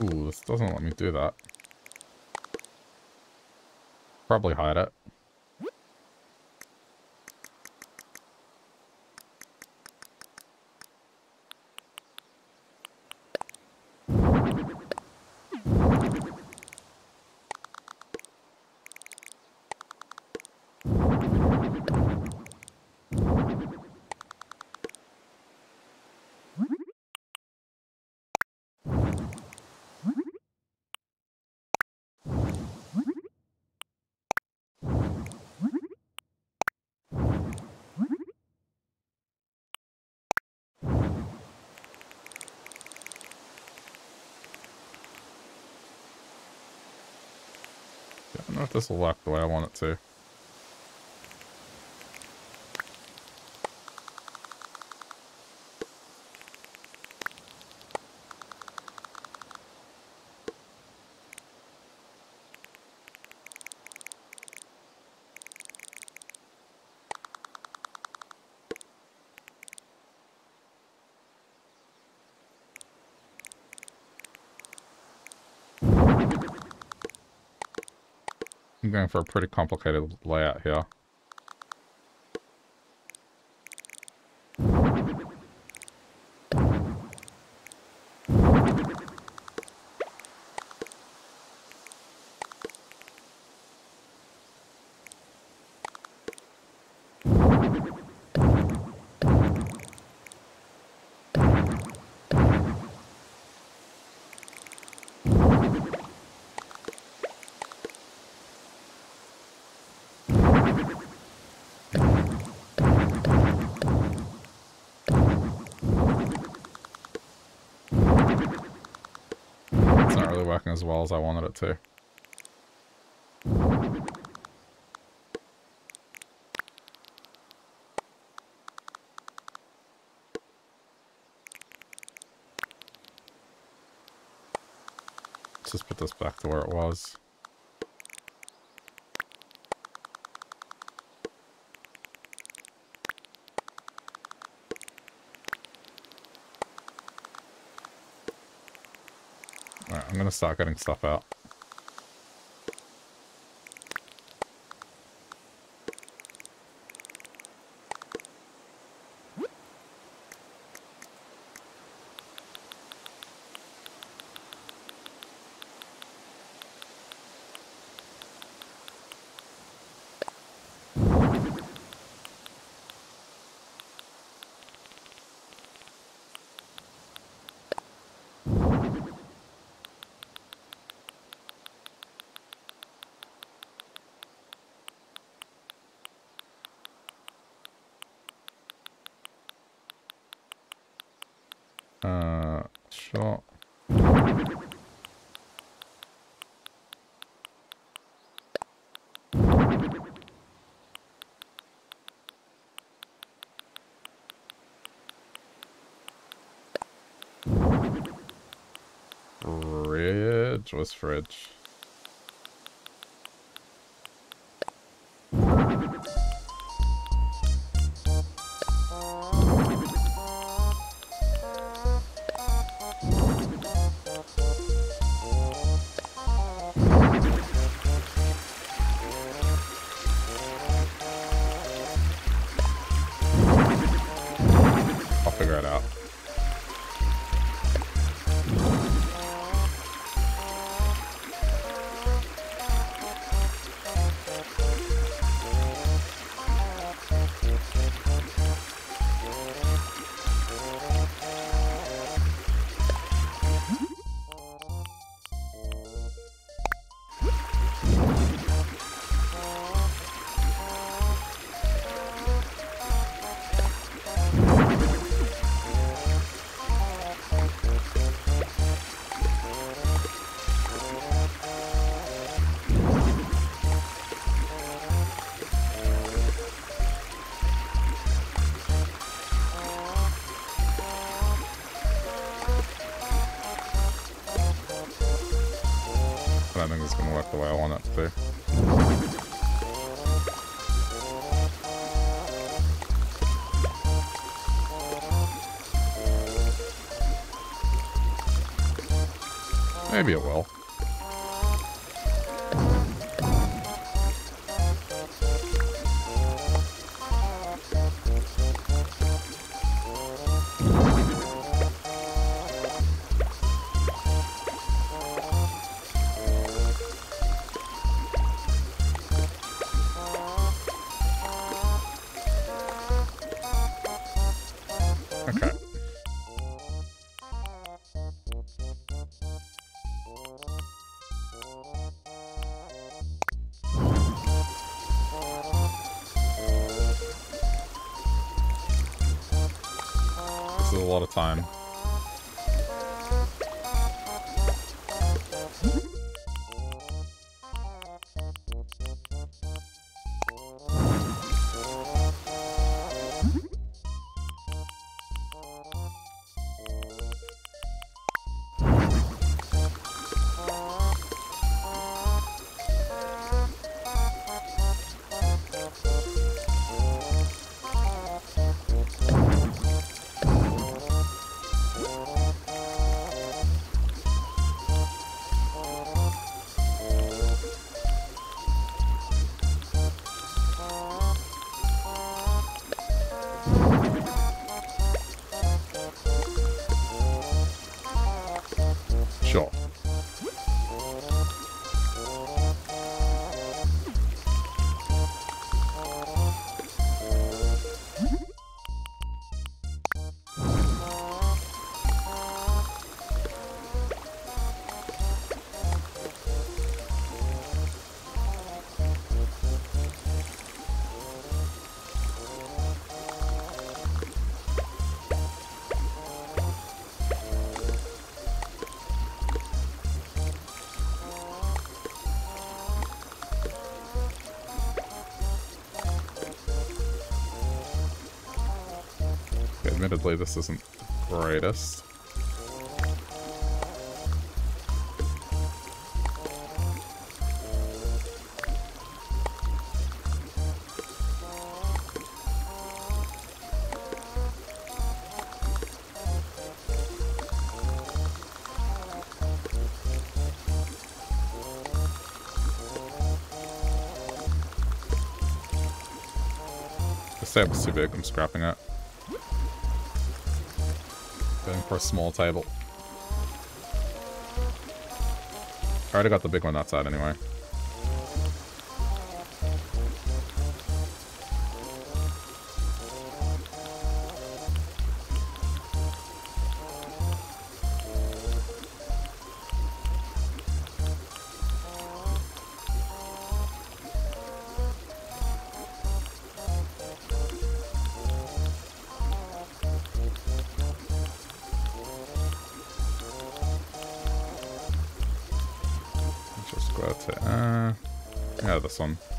Ooh, this doesn't let me do that. Probably hide it. I don't know if this will work the way I want it to. Going for a pretty complicated layout here. As well as I wanted it to. Just put this back to where it was. I'm gonna start getting stuff out. Was fridge. Maybe it will. Admittedly, this isn't the greatest. too big, I'm scrapping it. For a small table. I already got the big one outside anyway. This one.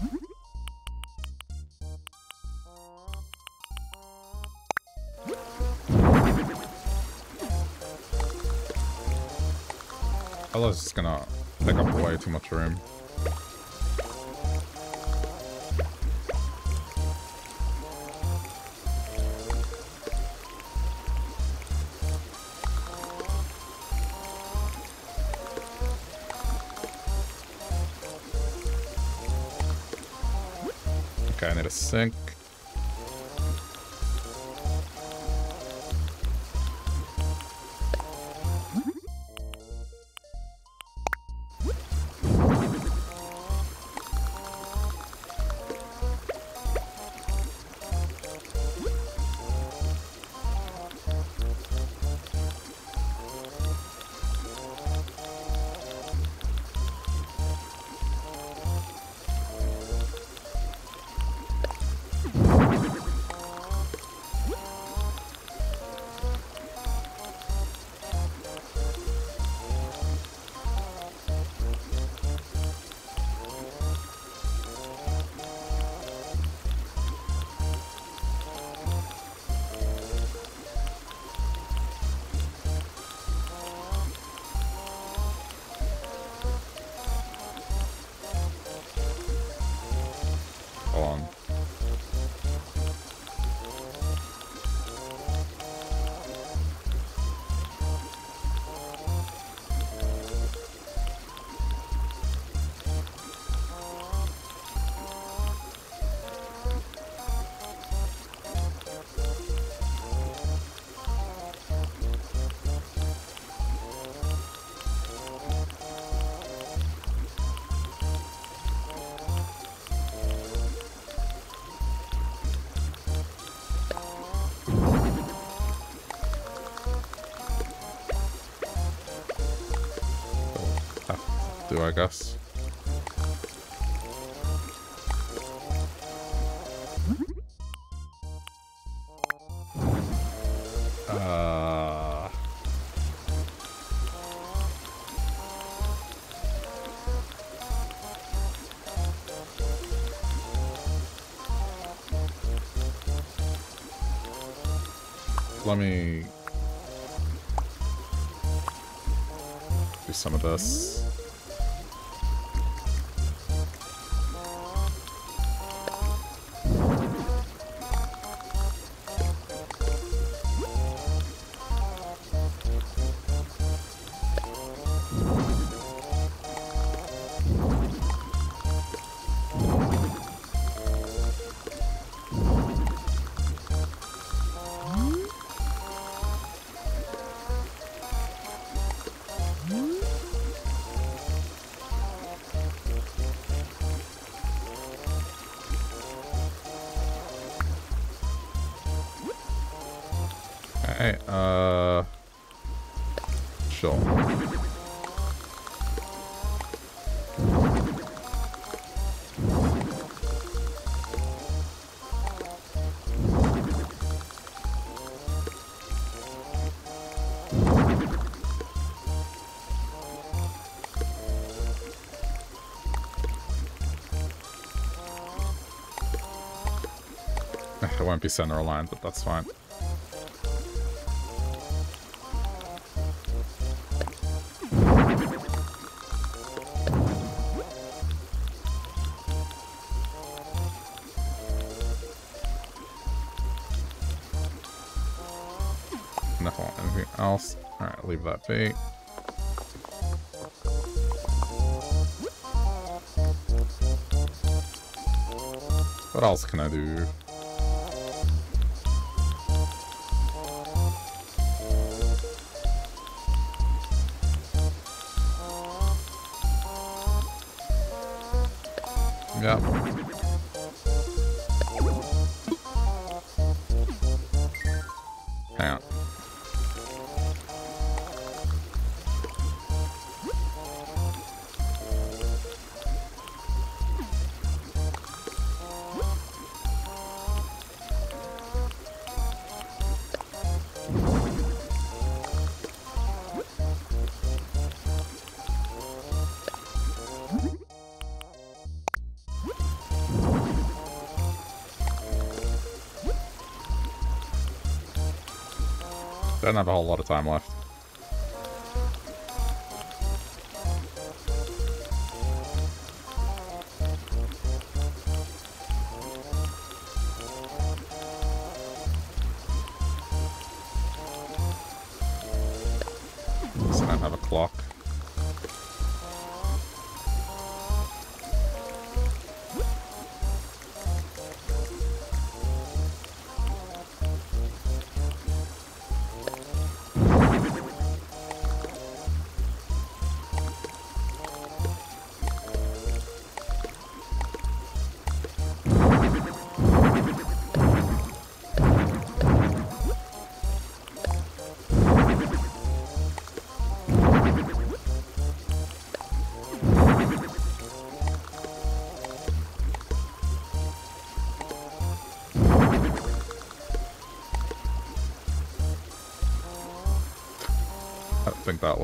Guess. won't be center aligned, but that's fine. Nothing anything else? Alright, leave that be. What else can I do? Don't have a whole lot of time left.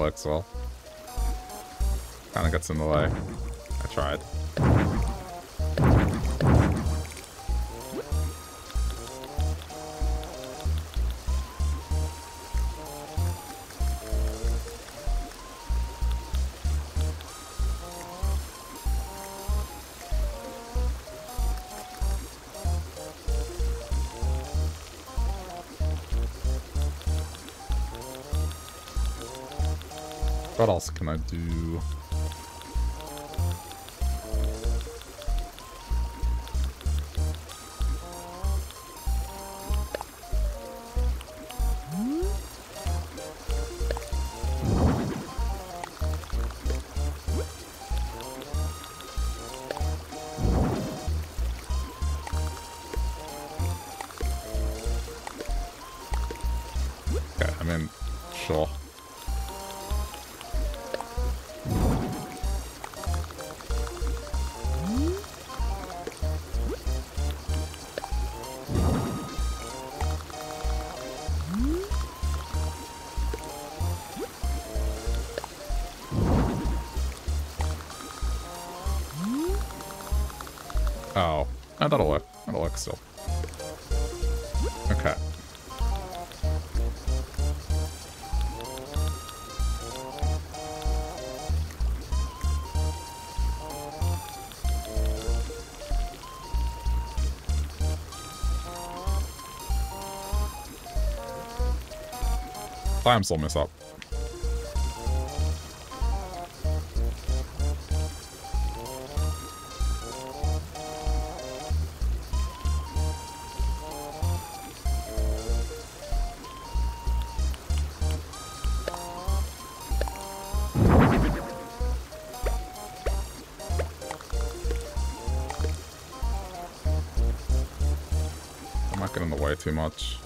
Works well. Kinda gets in the way. I tried. What else can I do? that'll Up. Not getting the way too much.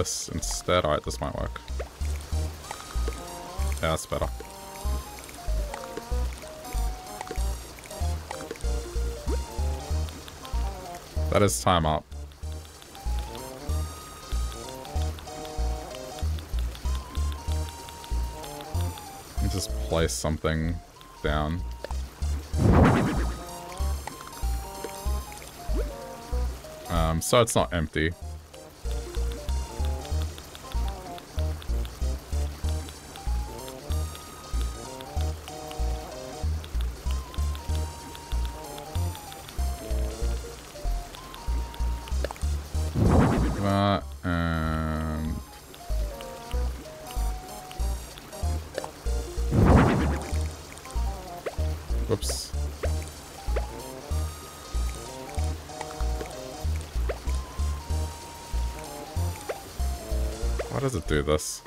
This instead, alright, this might work. Yeah, that's better. That is time up. Just place something down. Um, so it's not empty. This?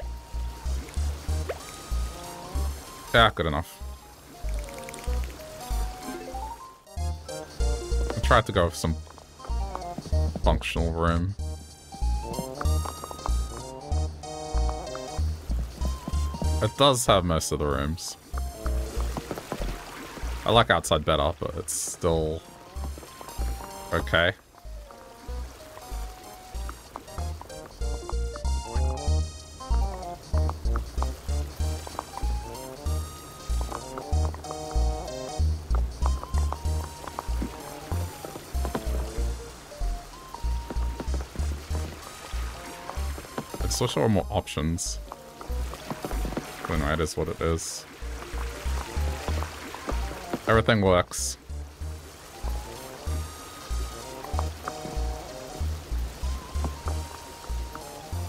Yeah, good enough. I tried to go with some functional room. It does have most of the rooms. I like outside better, but it's still okay. It's also more options. But no, it is what it is. Everything works.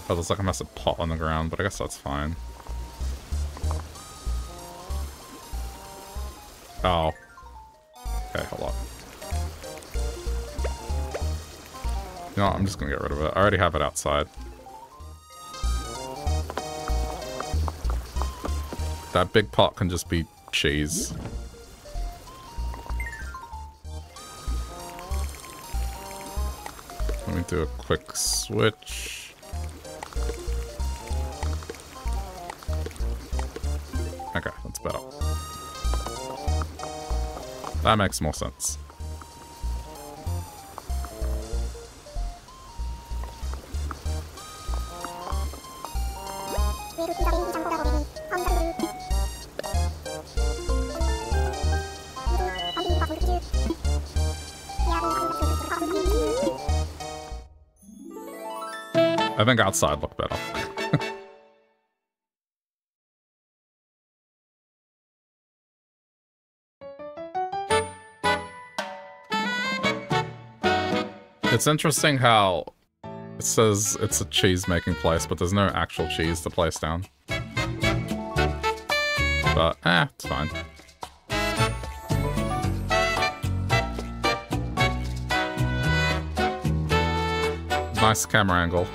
Oh, there's like a massive pot on the ground, but I guess that's fine. Oh. Okay, hold on. No, I'm just gonna get rid of it. I already have it outside. That big pot can just be cheese. Let me do a quick switch. Okay, that's better. That makes more sense. I think outside looked better. it's interesting how it says it's a cheese making place, but there's no actual cheese to place down. But, eh, it's fine. Nice camera angle.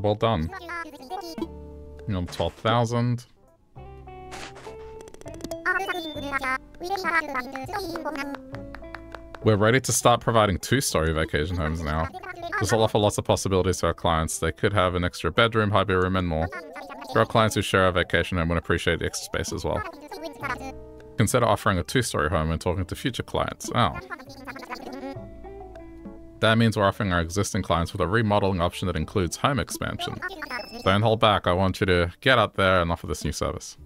Job well done. You know, 12,000. We're ready to start providing two-story vacation homes now. This will offer lots of possibilities to our clients. They could have an extra bedroom, hobby room, and more. For our clients who share our vacation home would appreciate the extra space as well. Consider offering a two-story home and talking to future clients. Oh. That means we're offering our existing clients with a remodeling option that includes home expansion. Don't hold back, I want you to get out there and offer this new service.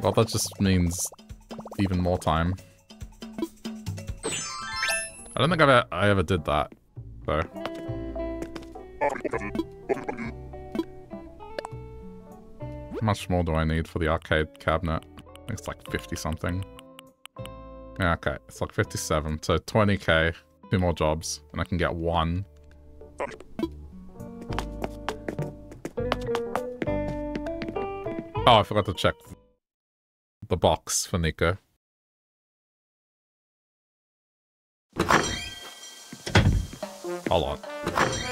Well, that just means even more time. I don't think I've ever, I ever did that, though. How much more do I need for the arcade cabinet? It's like 50 something. Okay, it's like 57, so 20k, two more jobs, and I can get one. Oh, I forgot to check the box for Niko. Hold on.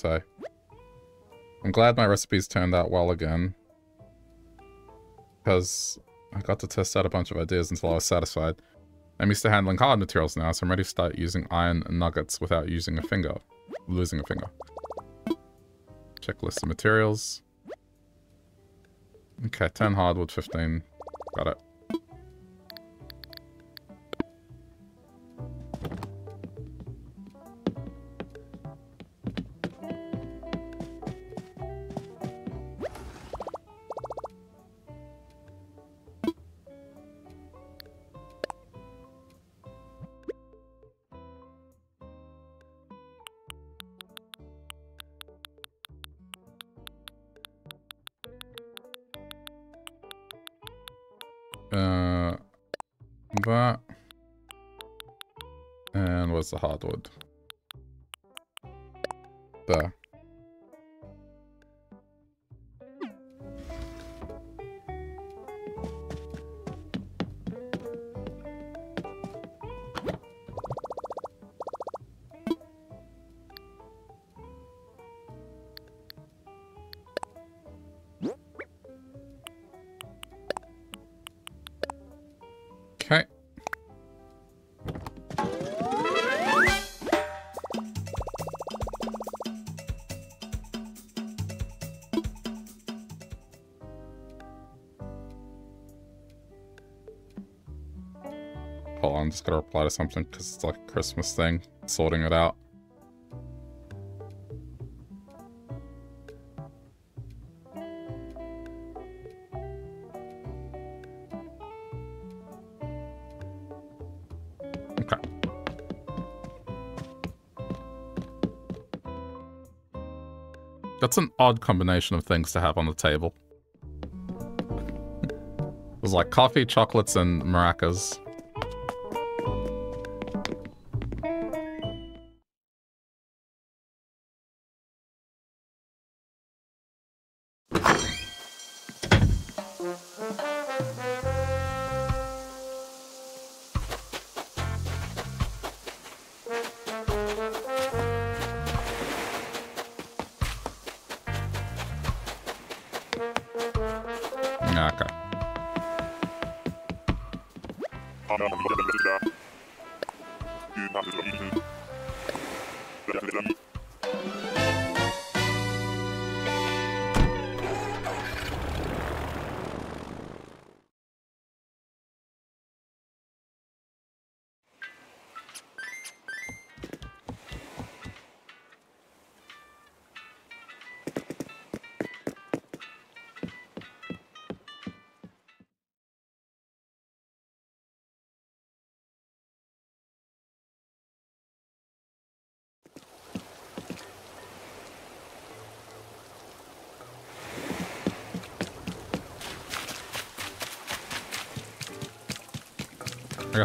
Say? I'm glad my recipes turned out well again. Because I got to test out a bunch of ideas until I was satisfied. I'm used to handling hard materials now, so I'm ready to start using iron nuggets without using a finger. Losing a finger. Checklist of materials. Okay, 10 hardwood, 15. Got it. The just gonna reply to something because it's like a Christmas thing, sorting it out. That's an odd combination of things to have on the table. There's like coffee, chocolates, and maracas.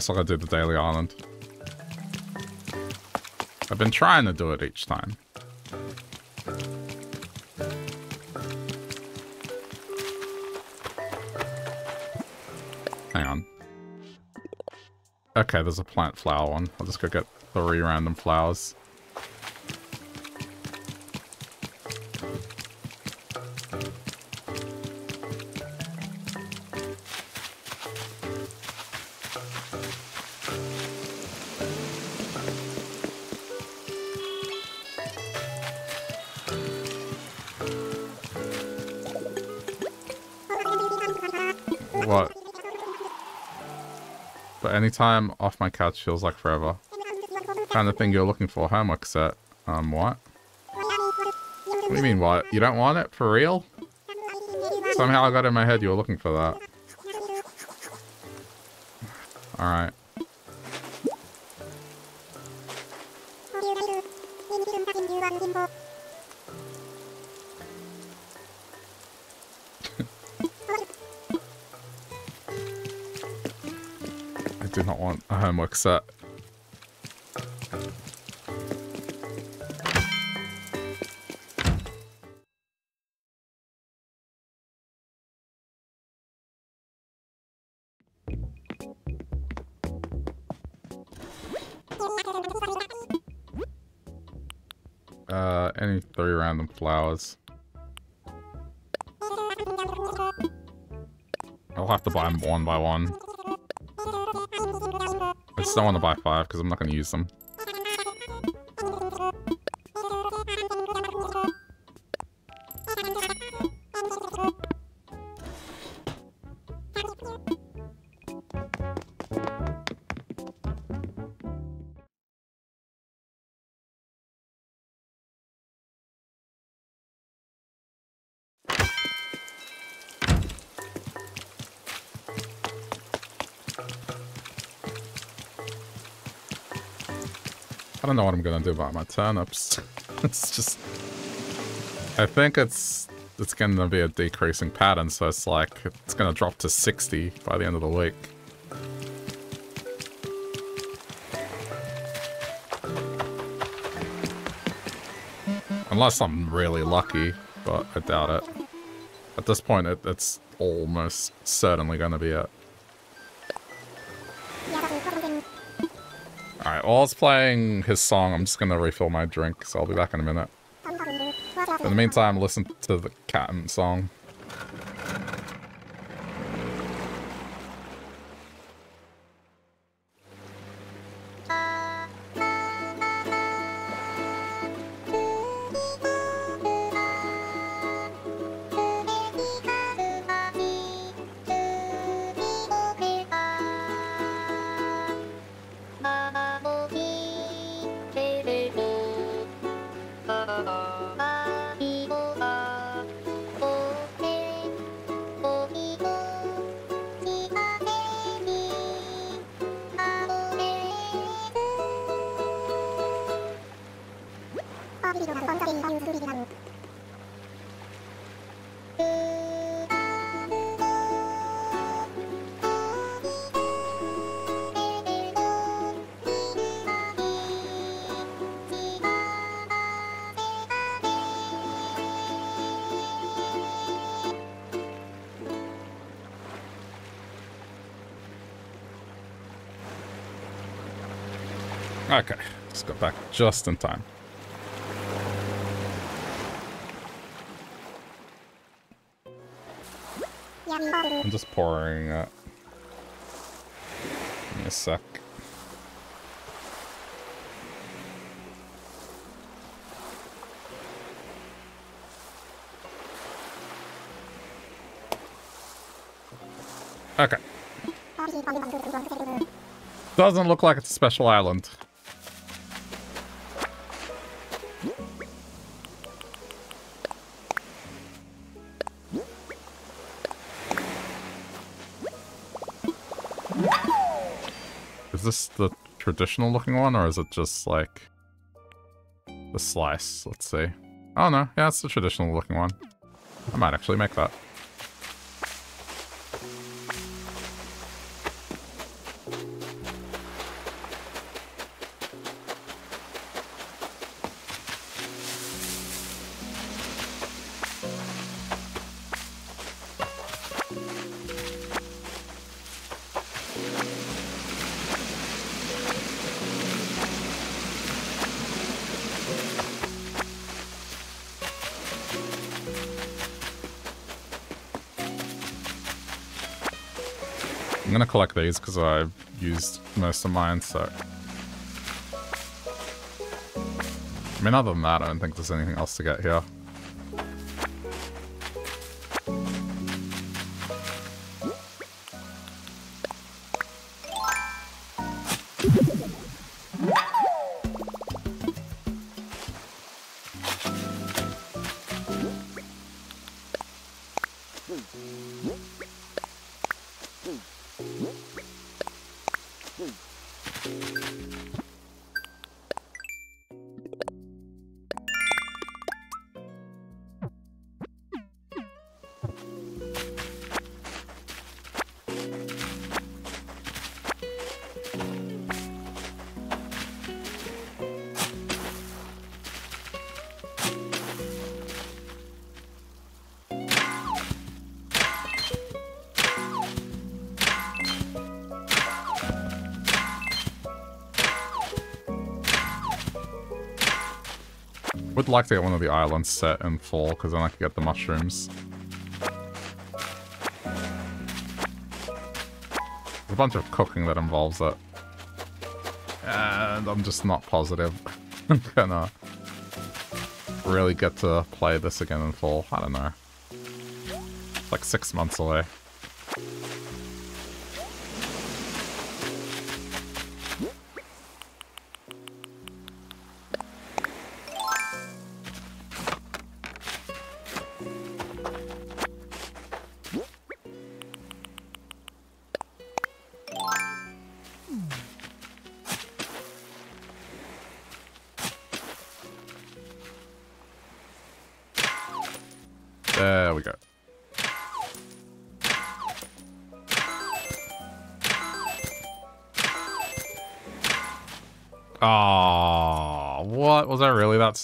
I'll go do the Daily Island. I've been trying to do it each time. Hang on. Okay, there's a plant flower one. I'll just go get three random flowers. Time off my couch feels like forever. Kind of thing you're looking for. Homework set. Um, what? What do you mean, what? You don't want it? For real? Somehow I got in my head you were looking for that. Alright. Set. Uh, any three random flowers. I'll have to buy them one by one. I just want to buy five because I'm not going to use them. I don't know what I'm gonna do about my turnips. it's just... I think it's it's gonna be a decreasing pattern, so it's like, it's gonna drop to 60 by the end of the week. Unless I'm really lucky, but I doubt it. At this point, it, it's almost certainly gonna be it. While I was playing his song, I'm just gonna refill my drink, so I'll be back in a minute. In the meantime, listen to the Captain song. Just in time. I'm just pouring it. Give me a sec. Okay. Doesn't look like it's a special island. Traditional looking one, or is it just like the slice? Let's see. Oh no, yeah, it's the traditional looking one. I might actually make that. Collect these because I've used most of mine, so... I mean, other than that, I don't think there's anything else to get here. Like to get one of the islands set in full, because then I could get the mushrooms. There's a bunch of cooking that involves it. And I'm just not positive I'm gonna really get to play this again in full. I don't know. It's like six months away.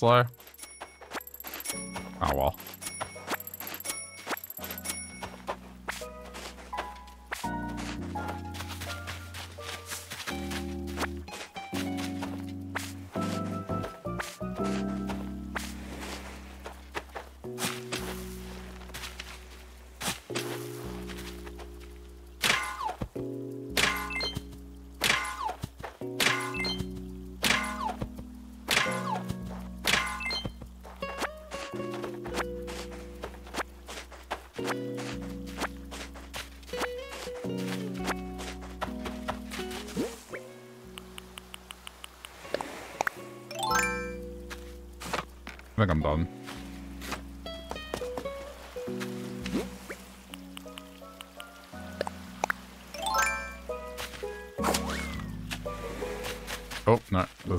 Slow?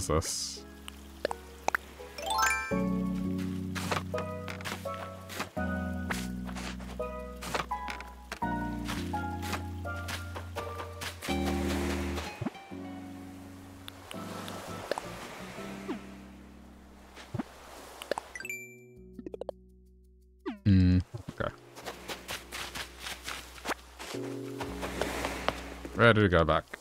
Is this? Hmm. Ready to go back.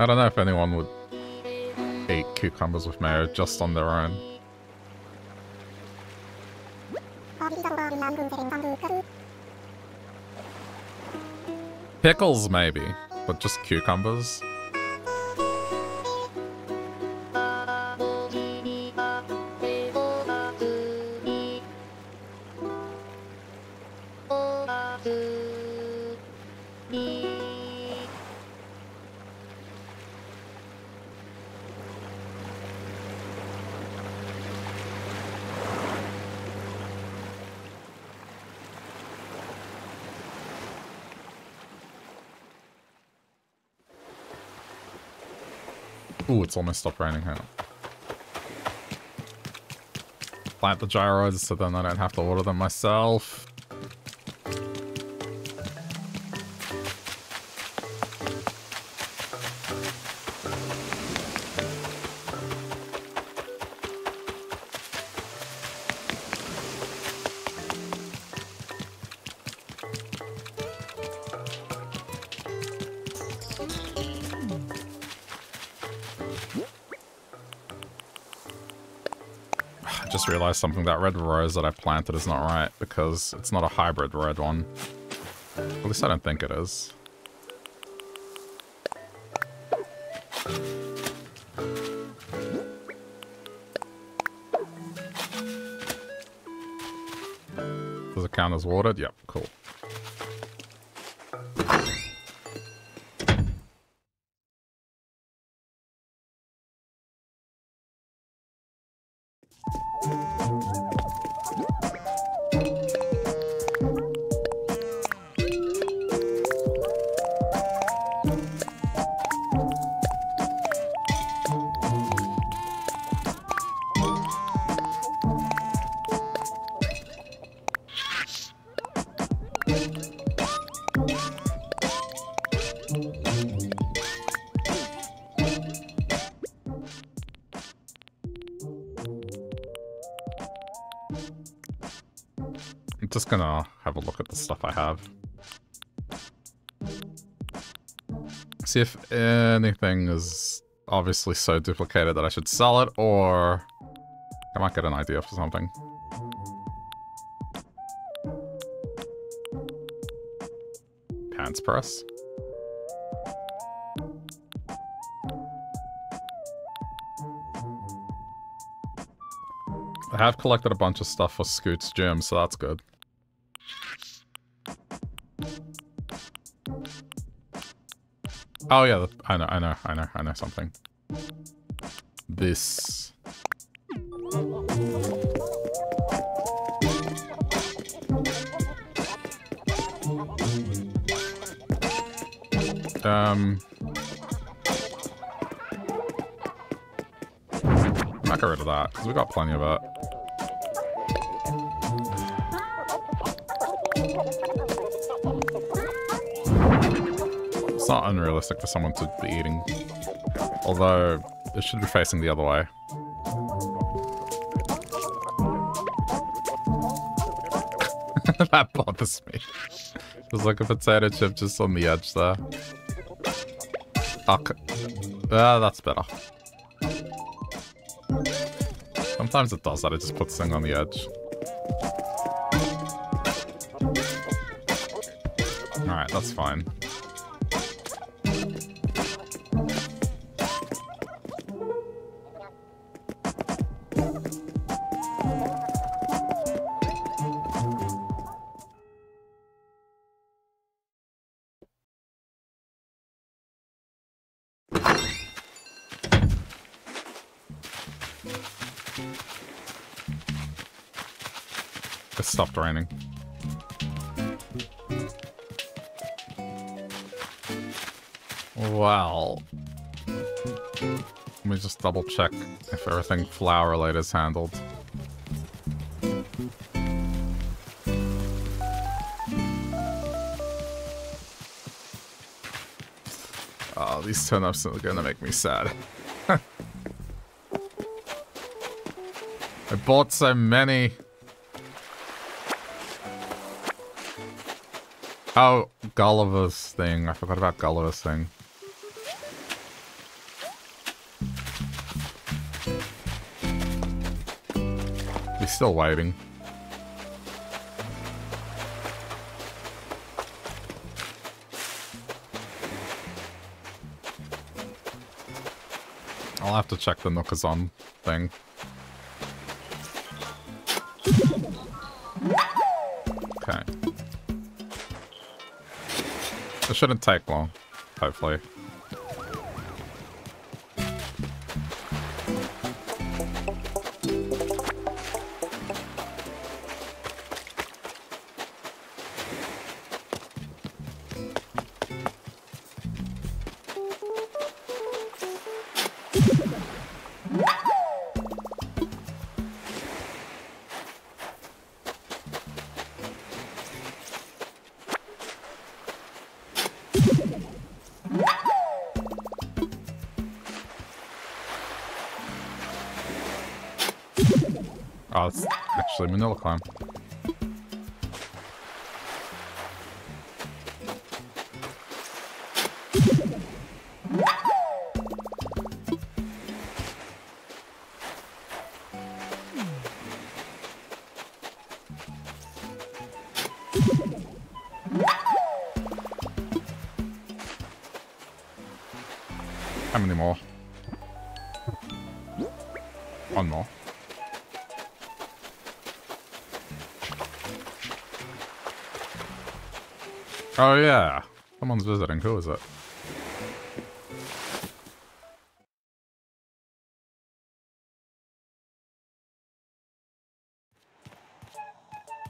I don't know if anyone would eat cucumbers with mayo just on their own. Pickles, maybe, but just cucumbers? It's almost stopped raining. Hang on. Plant the gyroids so then I don't have to order them myself. Realized something. That red rose that I planted is not right because it's not a hybrid red one. At least I don't think it is. Does it count as watered? Yep, cool. Anything is obviously so duplicated that I should sell it, or I might get an idea for something. Pants press. I have collected a bunch of stuff for Scoot's gym, so that's good. Oh yeah, I know, I know, I know, I know something. This. Um. Not get rid of that, because we got plenty of it. Not unrealistic for someone to be eating. Although, it should be facing the other way. that bothers me. There's like a potato chip just on the edge there. Okay. Ah, that's better. Sometimes it does that, it just puts thing on the edge. Alright, that's fine. Double check if everything flower related is handled. Oh, these turnips are gonna make me sad. I bought so many. Oh, Gulliver's thing. I forgot about Gulliver's thing. He's still waiting. I'll have to check the Nookazon thing. Okay. It shouldn't take long, hopefully. Manila Clam. Oh yeah. Someone's visiting. Who is it?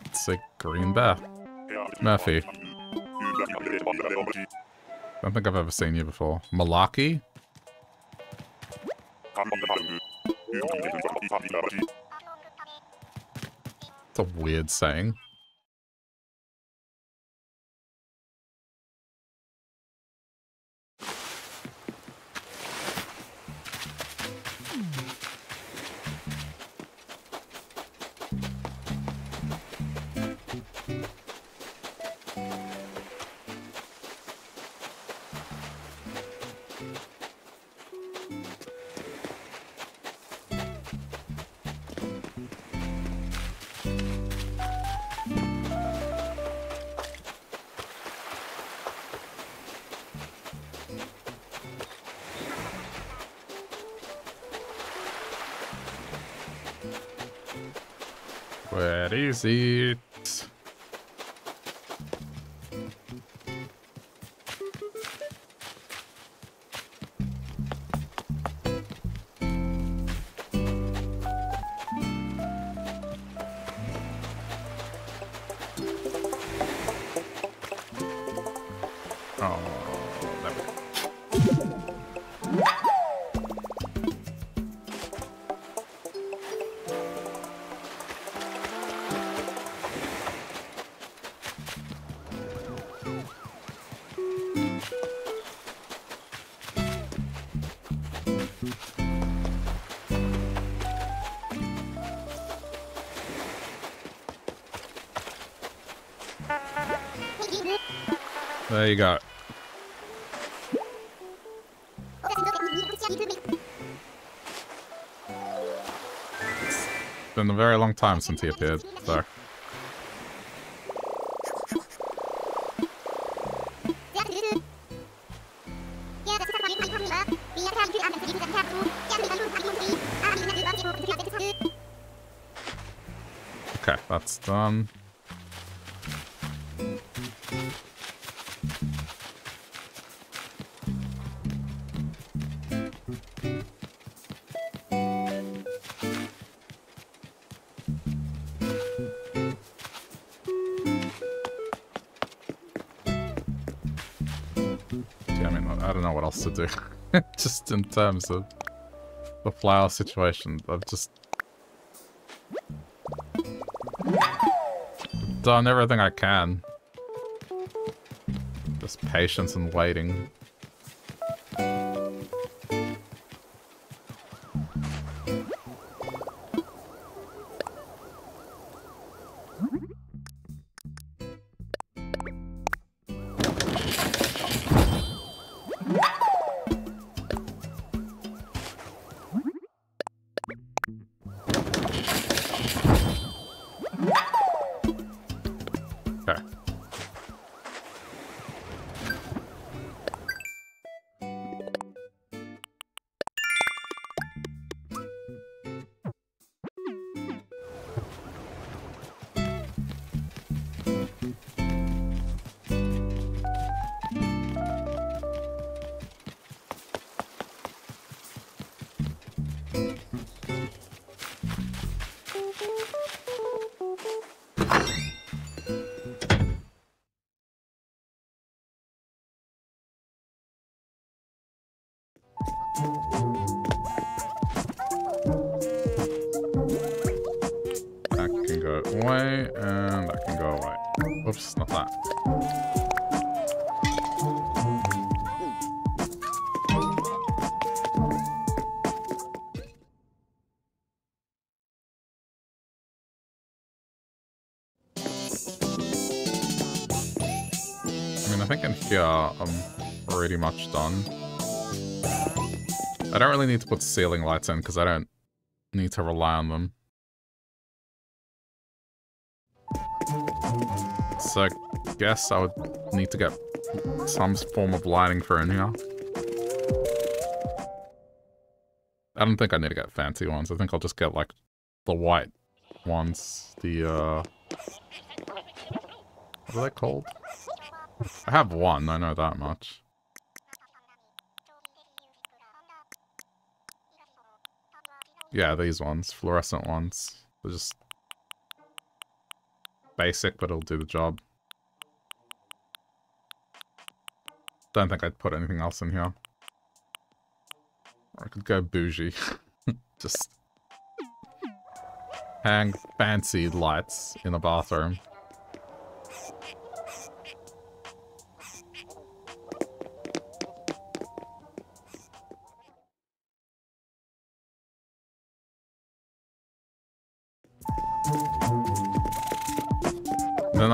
It's a green bear. Murphy. I don't think I've ever seen you before. Malaki? It's a weird saying. Time since he appeared, so... Okay, that's done. Else to do. just in terms of the flower situation. I've just done everything I can. Just patience and waiting. Done. I don't really need to put ceiling lights in because I don't need to rely on them. So I guess I would need to get some form of lighting for in here. I don't think I need to get fancy ones. I think I'll just get like the white ones. The uh what are they called? I have one, I know that much. Yeah, these ones. Fluorescent ones. They're just basic, but it'll do the job. Don't think I'd put anything else in here. Or I could go bougie. just hang fancy lights in the bathroom.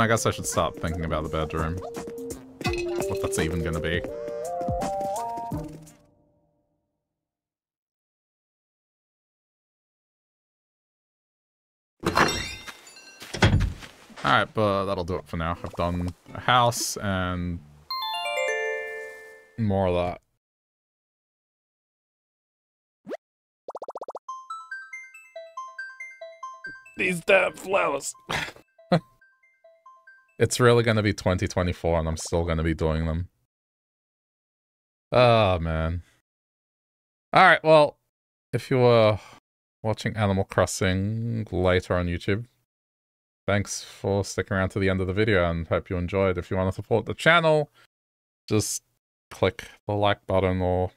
I guess I should start thinking about the bedroom. What that's even gonna be. Alright, but that'll do it for now. I've done a house and more of that. These damn flowers. it's really going to be 2024 and I'm still going to be doing them. Oh, man. Alright, well, if you were watching Animal Crossing later on YouTube, thanks for sticking around to the end of the video and hope you enjoyed. If you want to support the channel, just click the like button or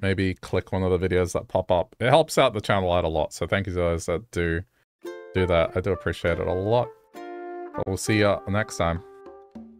maybe click one of the videos that pop up. It helps out the channel out a lot, so thank you those that do do that. I do appreciate it a lot. But we'll see you next time.